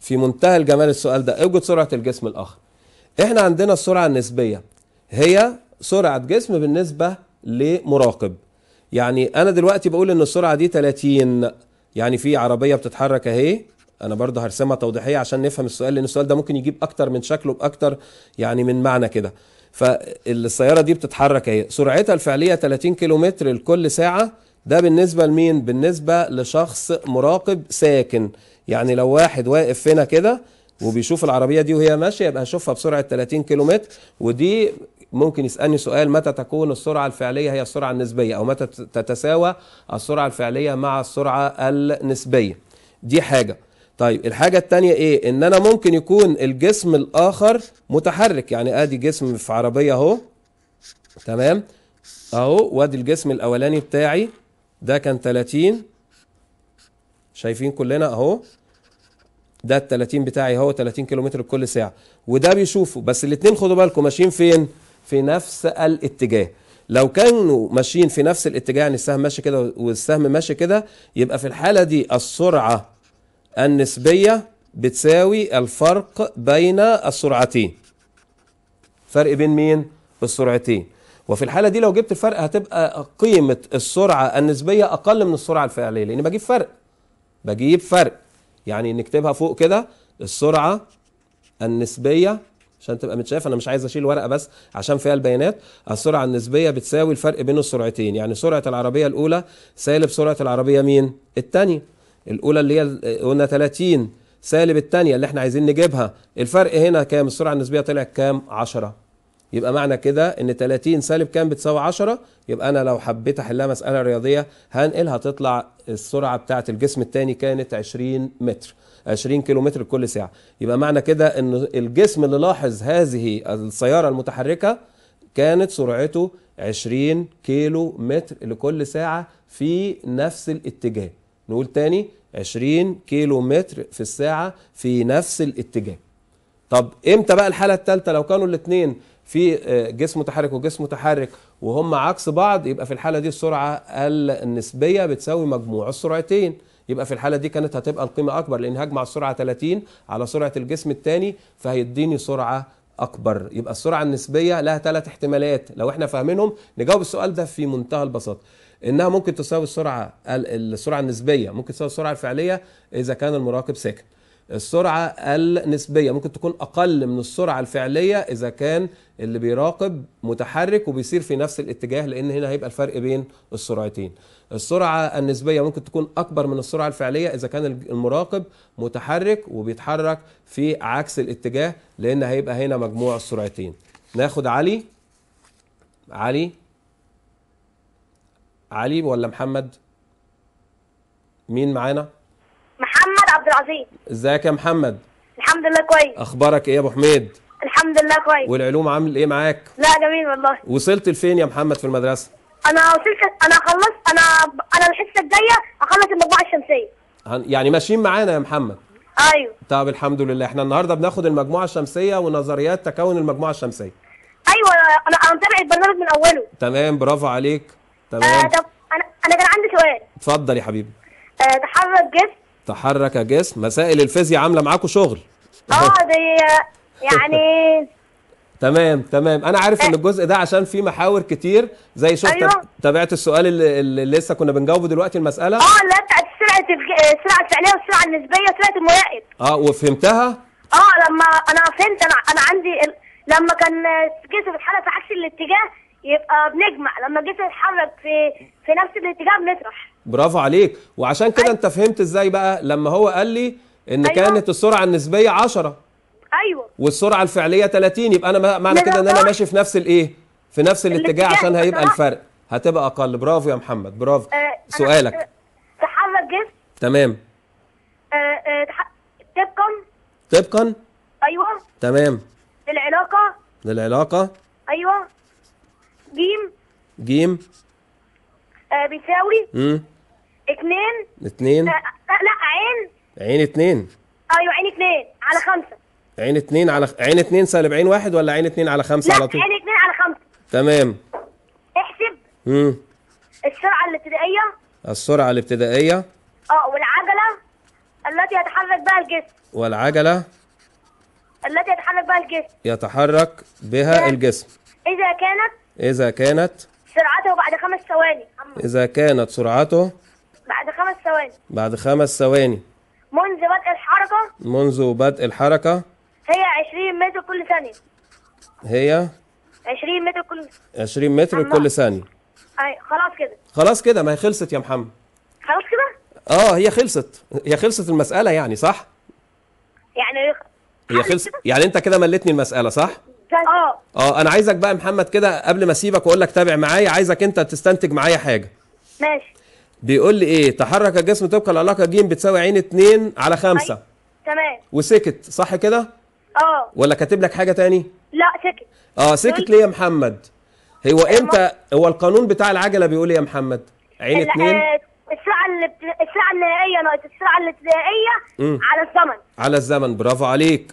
في منتهى الجمال السؤال ده أوجد سرعة الجسم الآخر. إحنا عندنا السرعة النسبية هي سرعة جسم بالنسبة لمراقب. يعني أنا دلوقتي بقول إن السرعة دي 30 يعني في عربية بتتحرك اهي أنا برضه هرسمها توضيحية عشان نفهم السؤال لأن السؤال ده ممكن يجيب أكتر من شكله بأكتر يعني من معنى كده. فالسيارة دي بتتحرك اهي سرعتها الفعلية 30 كيلومتر لكل ساعة. ده بالنسبة لمين؟ بالنسبة لشخص مراقب ساكن. يعني لو واحد واقف هنا كده وبيشوف العربية دي وهي ماشية يبقى هشوفها بسرعة 30 كيلومتر. ودي ممكن يسألني سؤال متى تكون السرعة الفعلية هي السرعة النسبية؟ أو متى تتساوى السرعة الفعلية مع السرعة النسبية؟ دي حاجة. طيب الحاجة التانية إيه؟ إن أنا ممكن يكون الجسم الآخر متحرك. يعني آدي جسم في عربية أهو. تمام؟ أهو وادي الجسم الأولاني بتاعي. ده كان 30 شايفين كلنا أهو. ده ال 30 بتاعي أهو 30 كيلومتر كل ساعة. وده بيشوفه. بس الاتنين خدوا بالكم ماشيين فين؟ في نفس الاتجاه. لو كانوا ماشيين في نفس الاتجاه يعني السهم ماشي كده والسهم ماشي كده يبقى في الحالة دي السرعة النسبية بتساوي الفرق بين السرعتين. فرق بين مين؟ السرعتين. وفي الحالة دي لو جبت الفرق هتبقى قيمة السرعة النسبية أقل من السرعة الفعلية لأن بجيب فرق. بجيب فرق. يعني نكتبها فوق كده السرعة النسبية عشان تبقى متشاف أنا مش عايز أشيل ورقة بس عشان فيها البيانات. السرعة النسبية بتساوي الفرق بين السرعتين. يعني سرعة العربية الأولى سالب سرعة العربية مين؟ الثانية الأولى اللي هي قلنا 30 سالب الثانية اللي إحنا عايزين نجيبها. الفرق هنا كام؟ السرعة النسبية طلعت كام؟ 10 يبقى معنى كده إن 30 سالب كام بتساوي 10 يبقى أنا لو حبيت أحلها مسألة رياضية هنقل هتطلع السرعة بتاعة الجسم الثاني كانت 20 متر. 20 كيلو متر كل ساعة. يبقى معنى كده إن الجسم اللي لاحظ هذه السيارة المتحركة كانت سرعته 20 كيلو متر لكل ساعة في نفس الاتجاه. نقول تاني 20 كيلو متر في الساعة في نفس الاتجاه. طب إمتى بقى الحالة الثالثه لو كانوا الاثنين في آه، جسم متحرك وجسم متحرك وهم عكس بعض يبقى في الحالة دي السرعة النسبية بتساوي مجموع السرعتين. يبقى في الحالة دي كانت هتبقى القيمة أكبر لأن هجمع السرعة 30 على سرعة الجسم الثاني فهيديني سرعة أكبر. يبقى السرعة النسبية لها ثلاث احتمالات. لو إحنا فاهمينهم نجاوب السؤال ده في منتهى البساطة. إنها ممكن تساوي السرعة ال- السرعة النسبية ممكن تساوي السرعة الفعلية إذا كان المراقب ساكن السرعة النسبية ممكن تكون أقل من السرعة الفعلية إذا كان اللي بيراقب متحرك وبيسير في نفس الاتجاه لأن هنا هيبقى الفرق بين السرعتين. السرعة النسبية ممكن تكون أكبر من السرعة الفعلية إذا كان المراقب متحرك وبيتحرك في عكس الاتجاه لأن هيبقى هنا مجموع السرعتين. ناخد علي. علي. علي ولا محمد؟ مين معانا؟ محمد عبد العزيز إزيك يا محمد؟ الحمد لله كويس. أخبارك إيه يا أبو حميد؟ الحمد لله كويس. والعلوم عامل إيه معاك؟ لا جميل والله. وصلت لفين يا محمد في المدرسة؟ أنا وصلت أنا خلصت أنا أنا الحصة الجاية هخلص المجموعة الشمسية. يعني ماشيين معانا يا محمد. أيوه. طب الحمد لله. إحنا النهارده بناخد المجموعة الشمسية ونظريات تكون المجموعة الشمسية. أيوه أنا أنا متابع البرنامج من أوله. تمام برافو عليك. آه تمام. طب أنا أنا كان عندي سؤال. اتفضل يا حبيبي. آه تحرك جسم. تحرك يا جسم. مسائل الفيزياء عاملة معاكم شغل. آه دي يعني *laughs* تمام تمام. أنا عارف إن الجزء ده عشان فيه محاور كتير زي شفت أيوة. تابعت السؤال اللي, اللي لسه كنا بنجاوبه دلوقتي المسألة؟ آه هي بتاعت سرعه آه، السرعه الفعلية والسرعه النسبية وسرعه المراقب آه وفهمتها؟ آه لما أنا فهمت أنا أنا عندي ال... لما كان الجسم بيتحرك في عكس الاتجاه يبقى بنجمع. لما الجسم يتحرك في في نفس الاتجاه بنطرح برافو عليك. وعشان كده أنت فهمت إزاي بقى لما هو قال لي إن أيوة. كانت السرعة النسبية 10 أيوه. والسرعة الفعلية 30 يبقى أنا معنى كده إن أنا. ماشي في نفس الإيه؟ في نفس الاتجاه عشان هيبقى. الفرق. هتبقى أقل. برافو يا محمد. برافو. آه، أنا- سؤالك. آه، تحرك جسم. تمام. آه، آه، تح- طبقا طبقا أيوه. تمام. العلاقه للعلاقة؟ أيوه. جيم. جيم. آه، بيساوي. امم اتنين. اتنين. آه، آه، لا عين. عين اتنين. أيوه عين اتنين. على خمسة. عين اتنين على عين اتنين سالب عين واحد ولا عين اتنين على خمسة لا على طول؟ عين اتنين على خمسة. تمام. احسب. امم السرعة الابتدائية. السرعة الابتدائية. آه والعجلة. التي يتحرك بها الجسم. والعجلة. التي يتحرك بها الجسم. يتحرك بها الجسم. إذا كانت إذا كانت سرعته بعد خمس ثواني. إذا كانت سرعته بعد خمس ثواني. بعد خمس ثواني. منذ بدء الحركة. منذ بدء الحركة. هي 20 متر كل ثانية. هي؟ 20 متر كل 20 متر الله. كل ثانية. أي خلاص كده. خلاص كده ما هي خلصت يا محمد. خلاص كده؟ آه هي خلصت. هي خلصت المسألة يعني صح؟ يعني هي خلصت يعني أنت كده ملتني المسألة صح؟ آه. آه أنا عايزك بقى يا محمد كده قبل ما أسيبك وأقول لك تابع معايا عايزك أنت تستنتج معايا حاجة. ماشي. بيقول لي إيه؟ تحرك الجسم طبقا للعلاقة ج بتساوي عين 2 على 5 أي. تمام. وسكت صح كده؟ آه. ولا كاتب لك حاجة تاني؟ لا سكت آه سكت ليه يا محمد؟ هو إمتى؟ هو القانون بتاع العجلة بيقول إيه يا محمد؟ عين اتنين. آه، السرعة الابت- السرعة النهائية ناقص السرعة الابتدائية مم. على الزمن. على الزمن. برافو عليك.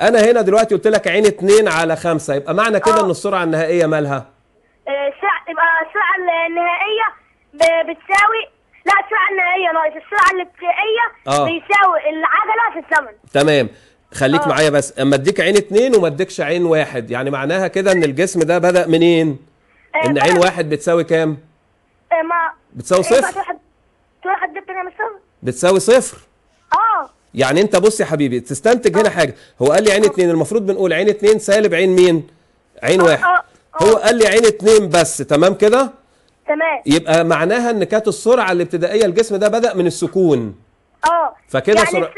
أنا هنا دلوقتي قلت لك عين اتنين على خمسة. يبقى معنى كده آه. إن السرعة النهائية مالها؟ آه، السرعة يبقى السرعة النهائية ب- بتساوي لا السرعة النهائية ناقص السرعة الابتدائية آه. بيساوي العجلة في الزمن. تمام. خليك آه. معايا بس. أما أديك عين اتنين وما أديكش عين واحد. يعني معناها كده إن الجسم ده بدأ منين؟ آه، إن عين واحد بتساوي كام؟ آه، ما بتساوي صفر؟ تاني مثلا بتساوي صفر. آه. يعني أنت بص يا حبيبي تستنتج هنا حاجة. هو قال لي عين اتنين. المفروض بنقول عين اتنين سالب عين مين؟ عين واحد. هو قال لي عين اتنين بس. تمام كده؟ تمام. يبقى معناها إن كانت السرعة الابتدائية الجسم ده بدأ من السكون. آه. فكده يعني سرعة-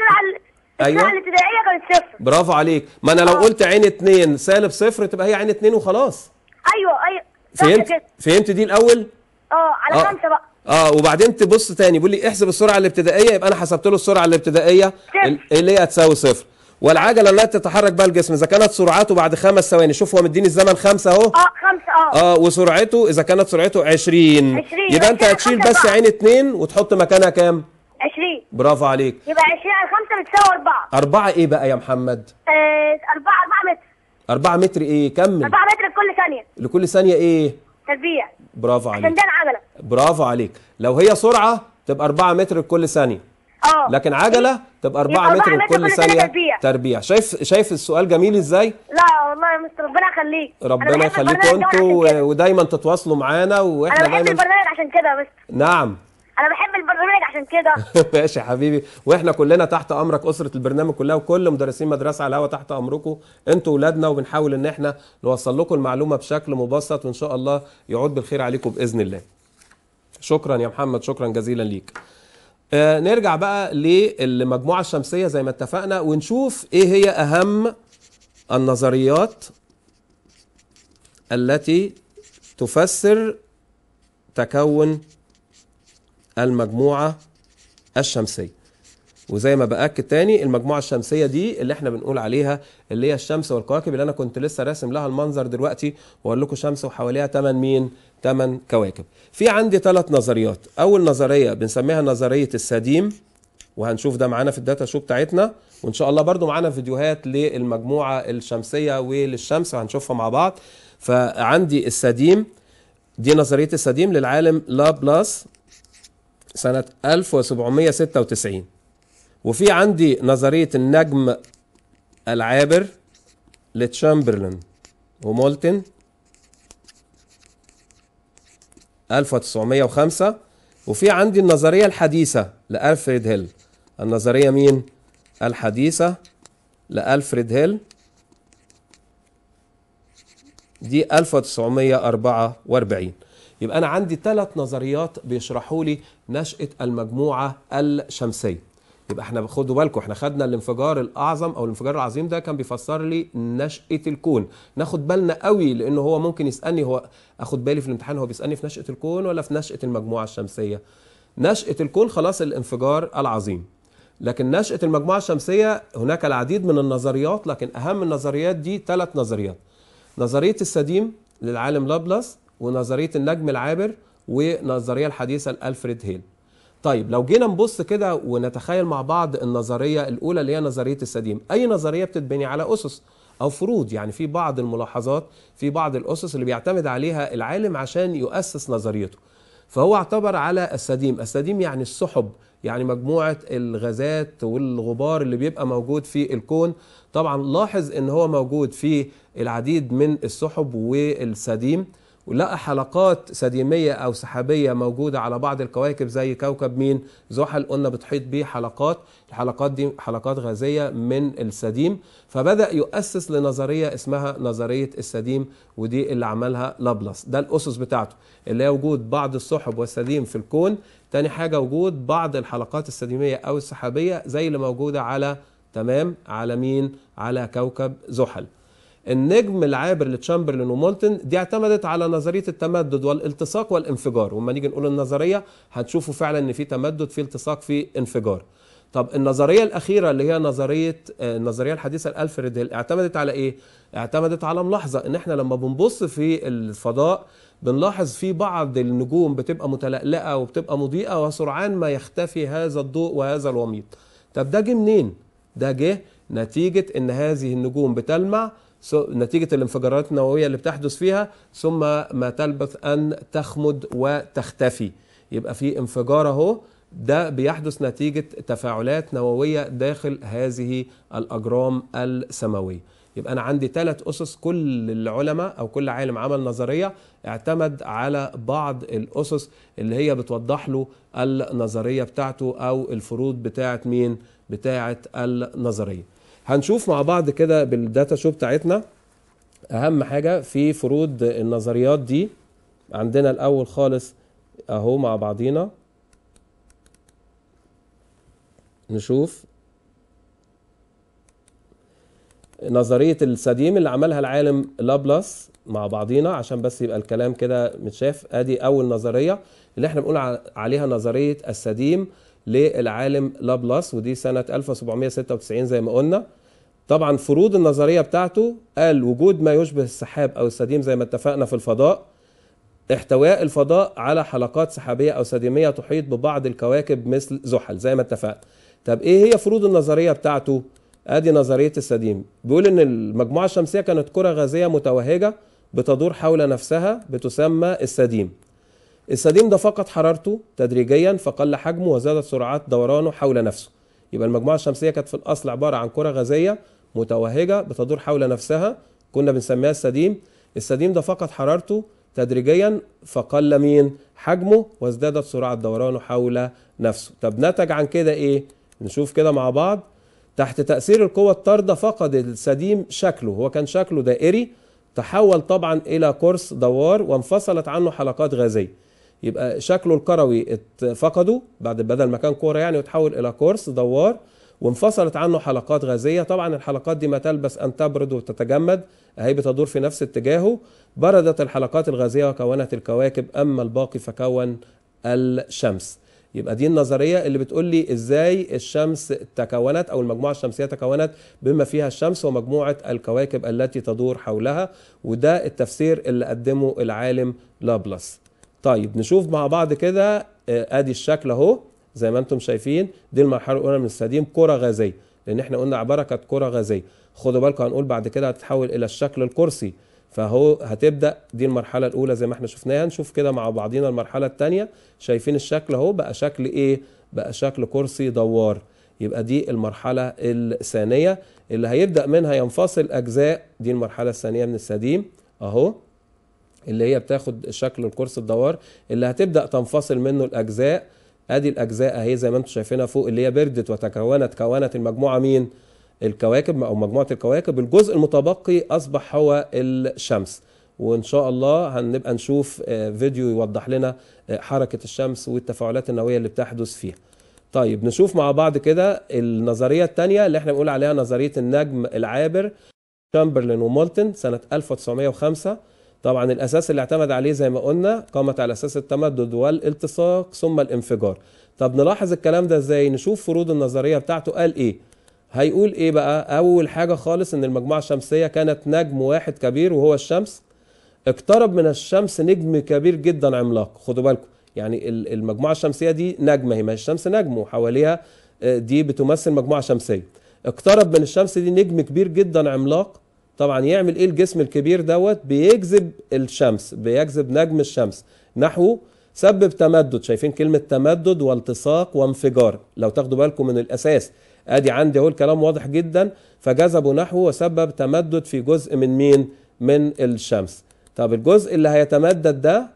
السرعه الابتدائية كانت صفر برافو عليك. ما أنا لو آه. قلت عين اتنين سالب صفر تبقى هي عين اتنين وخلاص. أيوه أيوه. فهمت؟ فهمت دي الأول؟ آه على آه. خمسة بقى. آه وبعدين تبص تاني بيقول لي احسب السرعة الابتدائية يبقى أنا حسبت له السرعة الابتدائية صفر. ال- اللي هي هتساوي صفر. والعجلة التي تتحرك بها الجسم. إذا كانت سرعته بعد خمس ثواني شوف هو مديني الزمن خمسة أهو. آه خمسة آه. آه وسرعته إذا كانت سرعته 20 20 يبقى أنت هتشيل بس. عين اتنين وتحط مكانها كام؟ 20 برافو عليك. يبقى 20 على 5 بتساوي 4 أربعة إيه بقى يا محمد؟ آه 4 4 متر. أربعة متر إيه؟ كمل. 4 متر كل ثانية. لكل ثانية إيه؟ تربيع. برافو عشان عليك ده العجله برافو عليك. لو هي سرعة تبقى 4 متر لكل ثانية. آه. لكن عجلة تبقى 4 يبقى متر 4 متر لكل كل ثانية. ثانية تربيع. تربيع. شايف شايف السؤال جميل إزاي؟ لا والله يا مستر ربنا يخليك. ربنا يخليكم أنتوا عشان ودايما تتواصلوا معانا وإحنا أنا بحب دايما البرنامج عشان كده يا مستر نعم. أنا بحب البرنامج عشان كده. *laughs* ماشي يا حبيبي. وإحنا كلنا تحت أمرك أسرة البرنامج كلها وكل مدرسين مدرسة على الهوا تحت أمركم. أنتوا ولادنا وبنحاول إن إحنا نوصل لكم المعلومة بشكل مبسط وإن شاء الله يعود بالخير عليكم بإذن الله. شكرا يا محمد شكرا جزيلا ليك. آه نرجع بقى للمجموعة الشمسية زي ما اتفقنا ونشوف إيه هي أهم النظريات التي تفسر تكون المجموعة الشمسية. وزي ما بأكد تاني المجموعة الشمسية دي اللي إحنا بنقول عليها اللي هي الشمس والكواكب اللي أنا كنت لسه راسم لها المنظر دلوقتي وأقول لكم شمس وحواليها 8 مين 8 كواكب. في عندي ثلاث نظريات. أول نظرية بنسميها نظرية السديم وهنشوف ده معانا في ال data show بتاعتنا وإن شاء الله برضو معانا فيديوهات للمجموعة الشمسية وللشمس وهنشوفها مع بعض. فعندي السديم دي نظرية السديم للعالم لابلاس سنة 1796 وفي عندي نظرية النجم العابر لتشامبرلين ومولتن. 1905 وفي عندي النظرية الحديثة لألفريد هيل. النظرية مين؟ الحديثة لألفريد هيل. دي 1944 يبقى أنا عندي ثلاث نظريات بيشرحوا لي نشأة المجموعة الشمسية. يبقى إحنا خدوا بالكم إحنا خدنا الانفجار الأعظم أو الانفجار العظيم ده كان بيفسر لي نشأة الكون. ناخد بالنا قوي لأنه هو ممكن يسألني هو أخد بالي في الامتحان هو بيسألني في نشأة الكون ولا في نشأة المجموعة الشمسية؟ نشأة الكون خلاص الانفجار العظيم. لكن نشأة المجموعة الشمسية هناك العديد من النظريات لكن أهم النظريات دي ثلاث نظريات. نظرية السديم للعالم لابلاس ونظرية النجم العابر ونظرية الحديثة لألفريد هويل. طيب لو جينا نبص كده ونتخيل مع بعض النظرية الأولى اللي هي نظرية السديم. أي نظرية بتتبني على أسس أو فروض يعني في بعض الملاحظات في بعض الأسس اللي بيعتمد عليها العالم عشان يؤسس نظريته. فهو اعتبر على السديم. السديم يعني السحب يعني مجموعة الغازات والغبار اللي بيبقى موجود في الكون. طبعا لاحظ إن هو موجود في العديد من السحب والسديم. ولقى حلقات سديمية أو سحابية موجودة على بعض الكواكب زي كوكب مين زحل قلنا بتحيط به حلقات. الحلقات دي حلقات غازية من السديم. فبدأ يؤسس لنظرية اسمها نظرية السديم ودي اللي عملها لابلاس ده الأسس بتاعته اللي هي وجود بعض السحب والسديم في الكون. تاني حاجة وجود بعض الحلقات السديمية أو السحابية زي اللي موجودة على تمام على مين؟ على كوكب زحل. النجم العابر لتشامبرلين ومولتن دي اعتمدت على نظرية التمدد والالتصاق والانفجار. وما نيجي نقول النظرية هتشوفوا فعلا إن في تمدد في التصاق في انفجار. طب النظرية الأخيرة اللي هي نظرية آه، النظرية الحديثة لالفريد هيل اعتمدت على إيه؟ اعتمدت على ملاحظة إن إحنا لما بنبص في الفضاء بنلاحظ في بعض النجوم بتبقى متلألئه وبتبقى مضيئة وسرعان ما يختفي هذا الضوء وهذا الوميض طب ده جه منين؟ ده جه نتيجة إن هذه النجوم بتلمع نتيجة الانفجارات النووية اللي بتحدث فيها ثم ما تلبث أن تخمد وتختفي. يبقى في انفجار أهو. ده بيحدث نتيجة تفاعلات نووية داخل هذه الأجرام السماوية. يبقى أنا عندي ثلاث أسس كل العلماء أو كل عالم عمل نظرية اعتمد على بعض الأسس اللي هي بتوضح له النظرية بتاعته أو الفروض بتاعت مين؟ بتاعه النظرية. هنشوف مع بعض كده بالداتا شو بتاعتنا. أهم حاجة في فروض النظريات دي. عندنا الأول خالص أهو مع بعضينا. نشوف. نظرية السديم اللي عملها العالم لابلاس مع بعضينا عشان بس يبقى الكلام كده متشاف. أدي أول نظرية اللي إحنا بنقول عليها نظرية السديم للعالم لابلاس ودي سنة 1796 زي ما قلنا. طبعا فروض النظرية بتاعته قال وجود ما يشبه السحاب أو السديم زي ما اتفقنا في الفضاء احتواء الفضاء على حلقات سحابية أو سديمية تحيط ببعض الكواكب مثل زحل زي ما اتفقنا. طب إيه هي فروض النظرية بتاعته؟ أدي نظرية السديم. بيقول إن المجموعة الشمسية كانت كرة غازية متوهجة بتدور حول نفسها بتسمى السديم. السديم ده فقد حرارته تدريجيا فقل حجمه وزادت سرعات دورانه حول نفسه. يبقى المجموعة الشمسية كانت في الأصل عبارة عن كرة غازية متوهجة بتدور حول نفسها كنا بنسميها السديم السديم ده فقد حرارته تدريجيا فقل مين؟ حجمه وازدادت سرعة دورانه حول نفسه. طب نتج عن كده إيه؟ نشوف كده مع بعض. تحت تأثير القوة الطاردة فقد السديم شكله. هو كان شكله دائري تحول طبعا إلى قرص دوار وانفصلت عنه حلقات غازية. يبقى شكله الكروي ات- فقده بعد بدل ما كان كورة يعني وتحول إلى قرص دوار وانفصلت عنه حلقات غازية. طبعا الحلقات دي ما تلبس أن تبرد وتتجمد أهي بتدور في نفس اتجاهه. بردت الحلقات الغازية وكونت الكواكب أما الباقي فكون الشمس. يبقى دي النظرية اللي بتقول لي إزاي الشمس تكونت أو المجموعة الشمسية تكونت بما فيها الشمس ومجموعة الكواكب التي تدور حولها وده التفسير اللي قدمه العالم لابلاس طيب نشوف مع بعض كده آه، أدي الشكل أهو زي ما أنتم شايفين. دي المرحلة الأولى من السديم كرة غازية لأن إحنا قلنا عباره كانت كرة غازية. خدوا بالكم هنقول بعد كده هتتحول إلى الشكل القرصي. فهو هتبدأ دي المرحلة الأولى زي ما إحنا شفناها. نشوف كده مع بعضينا المرحلة الثانية شايفين الشكل أهو بقى شكل إيه؟ بقى شكل قرصي دوار. يبقى دي المرحلة الثانية. اللي هيبدأ منها ينفصل أجزاء دي المرحلة الثانية من السديم أهو. اللي هي بتاخد شكل الكرسي الدوار اللي هتبدأ تنفصل منه الأجزاء. أدي الأجزاء أهي زي ما أنتم شايفينها فوق اللي هي بردت وتكونت. كونت المجموعة مين؟ الكواكب أو مجموعة الكواكب. الجزء المتبقي أصبح هو الشمس. وإن شاء الله هنبقى نشوف آه، فيديو يوضح لنا آه، حركة الشمس والتفاعلات النووية اللي بتحدث فيها. طيب نشوف مع بعض كده النظرية الثانية اللي إحنا بنقول عليها نظرية النجم العابر شامبرلين ومولتن سنة 1905 طبعا الأساس اللي اعتمد عليه زي ما قلنا قامت على أساس التمدد والالتصاق ثم الانفجار. طب نلاحظ الكلام ده إزاي؟ نشوف فروض النظرية بتاعته. قال إيه؟ هيقول إيه بقى؟ أول حاجة خالص إن المجموعة الشمسية كانت نجم واحد كبير وهو الشمس. اقترب من الشمس نجم كبير جدا عملاق. خدوا بالكم. يعني ال- المجموعة الشمسية دي نجمة. هي ما الشمس نجم وحواليها آه، دي بتمثل مجموعة شمسية. اقترب من الشمس دي نجم كبير جدا عملاق. طبعا يعمل إيه الجسم الكبير دوت؟ بيجذب الشمس بيجذب نجم الشمس. نحوه سبب تمدد شايفين كلمة تمدد والتصاق وانفجار. لو تاخدوا بالكم من الأساس أدي عندي أهو الكلام واضح جدا. فجذبوا نحوه وسبب تمدد في جزء من مين؟ من الشمس. طب الجزء اللي هيتمدد ده؟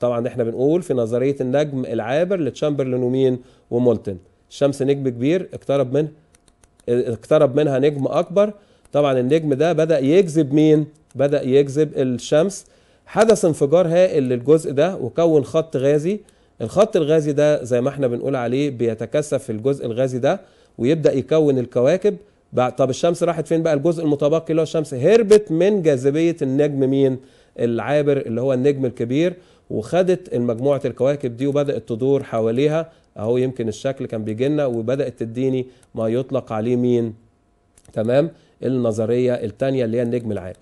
طبعا إحنا بنقول في نظرية النجم العابر لتشامبرلين ومين ومولتن. الشمس نجم كبير اقترب منه اقترب منها نجم أكبر. طبعا النجم ده بدأ يجذب مين؟ بدأ يجذب الشمس. حدث انفجار هائل للجزء ده وكون خط غازي. الخط الغازي ده زي ما إحنا بنقول عليه بيتكثف في الجزء الغازي ده ويبدأ يكون الكواكب. طب الشمس راحت فين بقى؟ الجزء المتبقي اللي هو الشمس هربت من جاذبية النجم مين؟ العابر اللي هو النجم الكبير. وخدت المجموعة الكواكب دي وبدأت تدور حواليها. أهو يمكن الشكل كان بيجي لنا وبدأت تديني ما يطلق عليه مين. تمام؟ النظرية الثانية اللي هي النجم العابر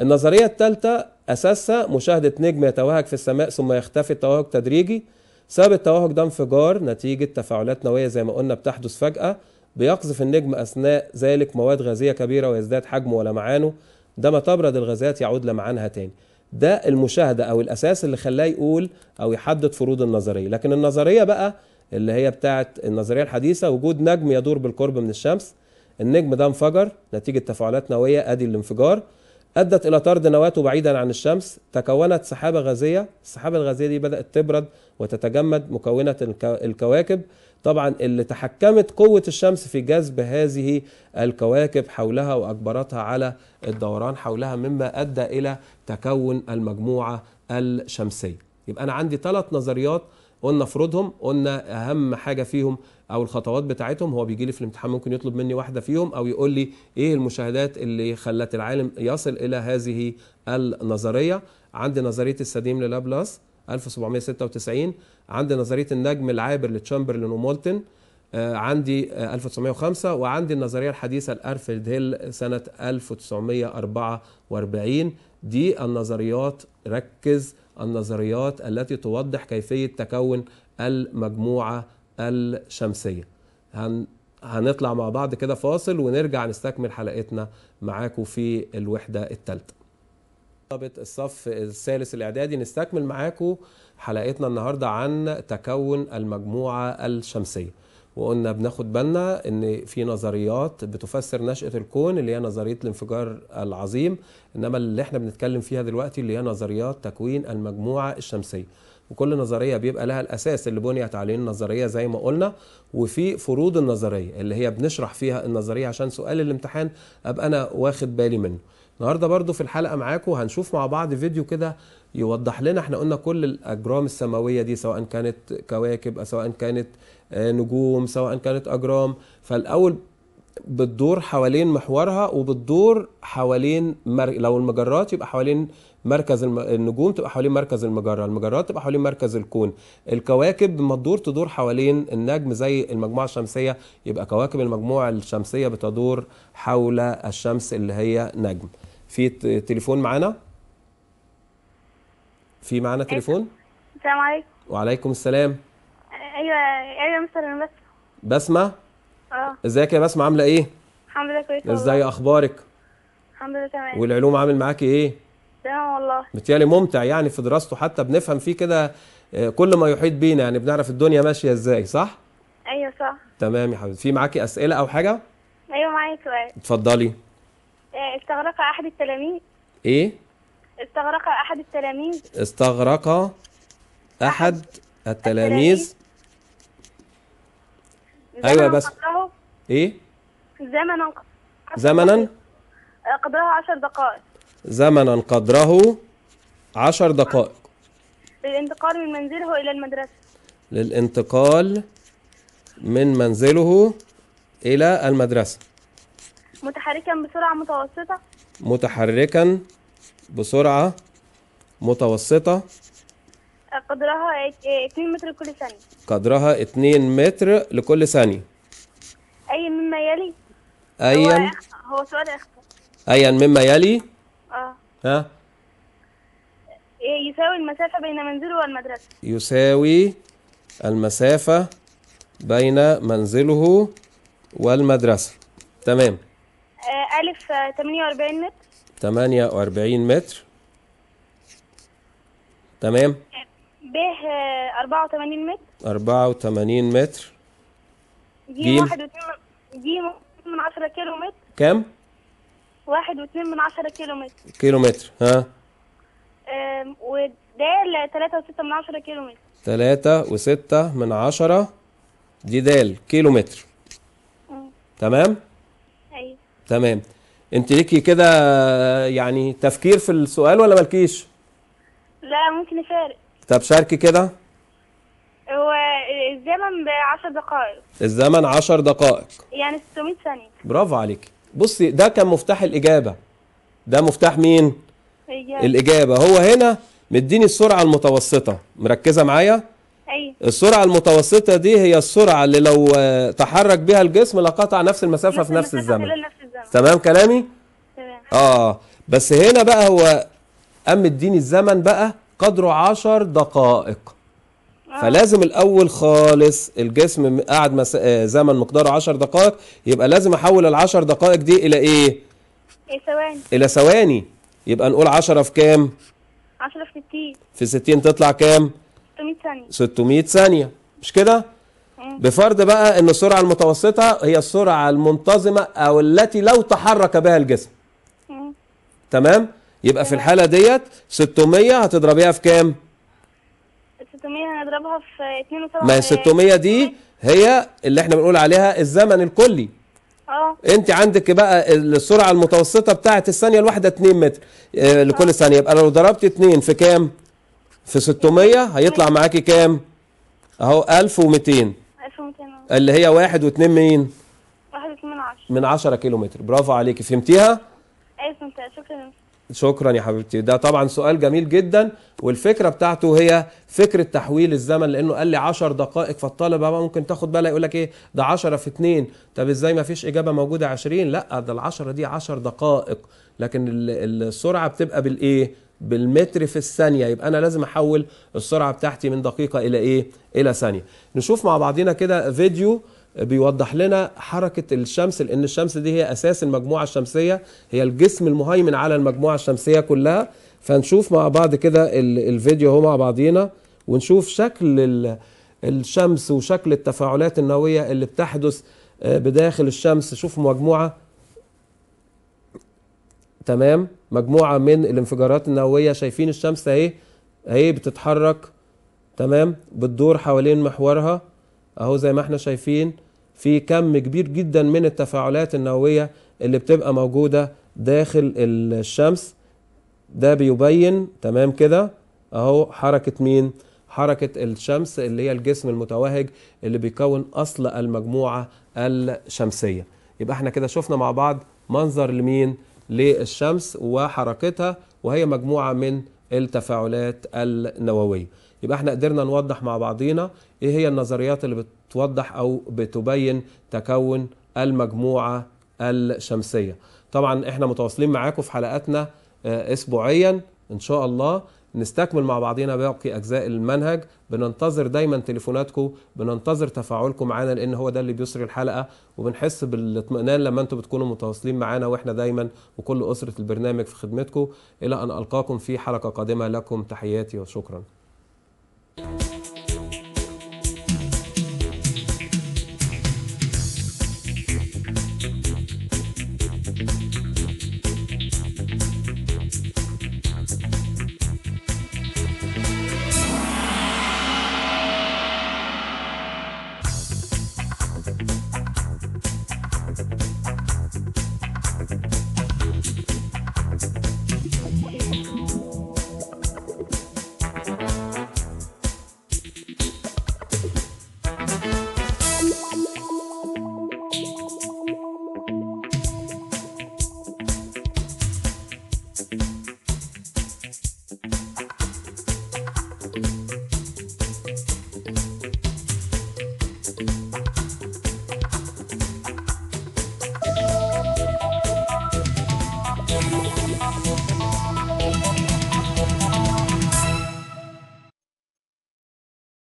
النظرية الثالثه أساسها مشاهدة نجم يتوهج في السماء ثم يختفي التوهج تدريجي سبب التوهج ده انفجار نتيجة تفاعلات نووية زي ما قلنا بتحدث فجأة بيقذف النجم أثناء ذلك مواد غازية كبيرة ويزداد حجمه ولمعانه ده ما تبرد الغازات يعود لمعانها تاني. ده المشاهدة أو الأساس اللي خلاه يقول أو يحدد فروض النظرية. لكن النظرية بقى اللي هي بتاعت النظرية الحديثة وجود نجم يدور بالقرب من الشمس النجم ده انفجر نتيجة تفاعلات نووية أدي الانفجار أدت إلى طرد نواته بعيدا عن الشمس. تكونت سحابة غازية. السحابة الغازية دي بدأت تبرد وتتجمد مكونة الك- الكواكب. طبعا اللي تحكمت قوة الشمس في جذب هذه الكواكب حولها وأجبرتها على الدوران حولها مما أدى إلى تكون المجموعة الشمسية. يبقى أنا عندي ثلاث نظريات قلنا افرضهم قلنا أهم حاجة فيهم أو الخطوات بتاعتهم هو بيجي لي في الامتحان ممكن يطلب مني واحدة فيهم أو يقول لي إيه المشاهدات اللي خلت العالم يصل إلى هذه النظرية. عندي نظرية السديم للابلاس 1796 عندي نظرية النجم العابر لتشامبرلين ومولتن آه، عندي آه، 1905 وعندي النظرية الحديثة لالفريد هويل سنة 1944 دي النظريات ركز النظريات التي توضح كيفية تكون المجموعة الشمسية. هن هنطلع مع بعض كده فاصل ونرجع نستكمل حلقتنا معاكم في الوحدة الثالثه طلبة الصف الثالث الإعدادي نستكمل معاكم حلقتنا النهاردة عن تكون المجموعة الشمسية. وقلنا بناخد بالنا إن في نظريات بتفسر نشأة الكون اللي هي نظرية الانفجار العظيم إنما اللي إحنا بنتكلم فيها دلوقتي اللي هي نظريات تكوين المجموعة الشمسية. وكل نظرية بيبقى لها الأساس اللي بنيت عليه النظرية زي ما قلنا وفي فروض النظرية اللي هي بنشرح فيها النظرية عشان سؤال الامتحان أبقى أنا واخد بالي منه. النهارده برضو في الحلقة معاكم هنشوف مع بعض فيديو كده يوضح لنا إحنا قلنا كل الأجرام السماوية دي سواء كانت كواكب سواء كانت نجوم سواء كانت أجرام. فالأول بتدور حوالين محورها وبتدور حوالين مر... لو المجرات يبقى حوالين مركز الم... النجوم تبقى حوالين مركز المجرة المجرات تبقى حوالين مركز الكون. الكواكب لما تدور تدور حوالين النجم زي المجموعة الشمسية يبقى كواكب المجموعة الشمسية بتدور حول الشمس اللي هي نجم. في ت- تليفون معانا؟ في معانا تليفون؟ السلام عليكم. وعليكم السلام. أيوه أيوه أنا بس بسمة؟ آه. إزيك يا بسمة؟ عاملة إيه؟ الحمد لله كويسه إزاي. أخبارك؟ الحمد لله تمام. والعلوم عامل معاكي إيه؟ تمام والله. متهيألي ممتع يعني في دراسته حتى بنفهم فيه كده آه، كل ما يحيط بينا يعني بنعرف الدنيا ماشية إزاي صح؟ أيوه صح. تمام يا حبيبي. في معاكي أسئلة أو حاجة؟ أيوه معايا سؤال. اتفضلي. آه، استغرق أحد التلاميذ؟ إيه؟ استغرق أحد التلاميذ؟ استغرق أحد التلاميذ؟ زمناً بس. قدره إيه؟ زمنا زمنا؟ قدره عشر دقائق. زمنا قدره عشر دقائق. للانتقال من منزله إلى المدرسة. للانتقال من منزله إلى المدرسة. متحركا بسرعة متوسطة؟ متحركا بسرعة متوسطة. آه، قدرها ات- آه، 2 متر كل ثانية. قدرها 2 متر لكل ثانية. أي مما يلي؟ أيا. هو, سؤال اخطر أيا مما يلي؟ آه. ها؟ إيه يساوي المسافة بين منزله والمدرسة. يساوي المسافة بين منزله والمدرسة. تمام. آه، ألف آه، 48 متر. 48 متر. تمام. ب آه، 84 متر. 84 متر. جيم. واحد واتنين من- ج واحد من عشرة كيلو متر. كم واحد واتنين من عشرة كيلو متر. كيلو متر. ها؟ ودال تلاتة وستة من عشرة كيلو متر. تلاتة وستة من عشرة. دي دال كيلو متر. تمام؟ أيوة. تمام. انت ليكي كده يعني تفكير في السؤال ولا مالكيش؟ لا ممكن يفارق. طب شاركي كده. هو الزمن بعشر دقائق. الزمن عشر دقائق. يعني 600 ثانية. برافو عليك. بصي ده كان مفتاح الإجابة. ده مفتاح مين؟ إجابة. الإجابة. هو هنا مديني السرعة المتوسطة. مركزة معايا؟ أيوة السرعة المتوسطة دي هي السرعة اللي لو تحرك بها الجسم لقطع نفس المسافة في نفس الزمن. نفس الزمن. تمام كلامي؟ تمام. آه. بس هنا بقى هو قام مديني الزمن بقى قدره عشر دقائق. فلازم الأول خالص الجسم قعد مس... آه، زمن مقداره عشر دقائق يبقى لازم أحول العشر دقائق دي إلى إيه؟ إيه ثواني. إلى ثواني. يبقى نقول عشرة في كام؟ عشرة في ستين. في 60 تطلع كام؟ 600 ثانية. 600 ثانية. مش كده. بفرض بقى إن السرعة المتوسطة هي السرعة المنتظمة أو التي لو تحرك بها الجسم. مم. تمام؟ يبقى في الحالة ديت 600 هتضربيها في كام؟ 600 هنضربها في 2 و7 ما هي 600 دي هي اللي إحنا بنقول عليها الزمن الكلي. آه. انت عندك بقى السرعة المتوسطة بتاعه الثانية الواحدة 2 متر. آه لكل ثانية. يبقى لو ضربت 2 في كام؟ في 600 هيطلع معاكي كام؟ اهو 1200 1200 اللي هي واحد واتنين مين؟ 1 2 من 10 من 10 كيلو متر برافو عليكي. فهمتيها؟ أيوه فهمت شكرا. شكرا يا حبيبتي. ده طبعا سؤال جميل جدا والفكرة بتاعته هي فكرة تحويل الزمن لأنه قال لي 10 دقائق فالطالب بقى ممكن تاخد بالها يقول لك إيه؟ ده 10 في 2 طب إزاي ما فيش إجابة موجودة 20 لأ ده ال10 دي 10 دقائق. لكن ال- السرعة بتبقى بالإيه؟ بالمتر في الثانية. يبقى أنا لازم أحول السرعة بتاعتي من دقيقة إلى إيه؟ إلى ثانية. نشوف مع بعضينا كده فيديو بيوضح لنا حركة الشمس لأن الشمس دي هي أساس المجموعة الشمسية هي الجسم المهيمن على المجموعة الشمسية كلها. فنشوف مع بعض كده ال- الفيديو اهو مع بعضينا ونشوف شكل ال- الشمس وشكل التفاعلات النووية اللي بتحدث آه، بداخل الشمس. شوفوا مجموعة. تمام؟ مجموعة من الانفجارات النووية. شايفين الشمس اهي؟ اهي بتتحرك. تمام؟ بتدور حوالين محورها. أهو زي ما إحنا شايفين في كم كبير جدا من التفاعلات النووية اللي بتبقى موجودة داخل الشمس. ده بيبين تمام كده؟ أهو حركة مين؟ حركة الشمس اللي هي الجسم المتوهج اللي بيكون أصل المجموعة الشمسية. يبقى إحنا كده شفنا مع بعض منظر لمين؟ للشمس وحركتها وهي مجموعة من التفاعلات النووية. يبقى إحنا قدرنا نوضح مع بعضينا إيه هي النظريات اللي بتوضح أو بتبين تكون المجموعة الشمسية. طبعا إحنا متواصلين معاكم في حلقاتنا آه، اسبوعيا. إن شاء الله نستكمل مع بعضينا باقي أجزاء المنهج. بننتظر دايما تليفوناتكم بننتظر تفاعلكم معانا لأن هو ده اللي بيسري الحلقة. وبنحس بالاطمئنان لما أنتم بتكونوا متواصلين معانا وإحنا دايما وكل أسرة البرنامج في خدمتكم. إلى أن ألقاكم في حلقة قادمة. لكم تحياتي وشكرا. Thank you.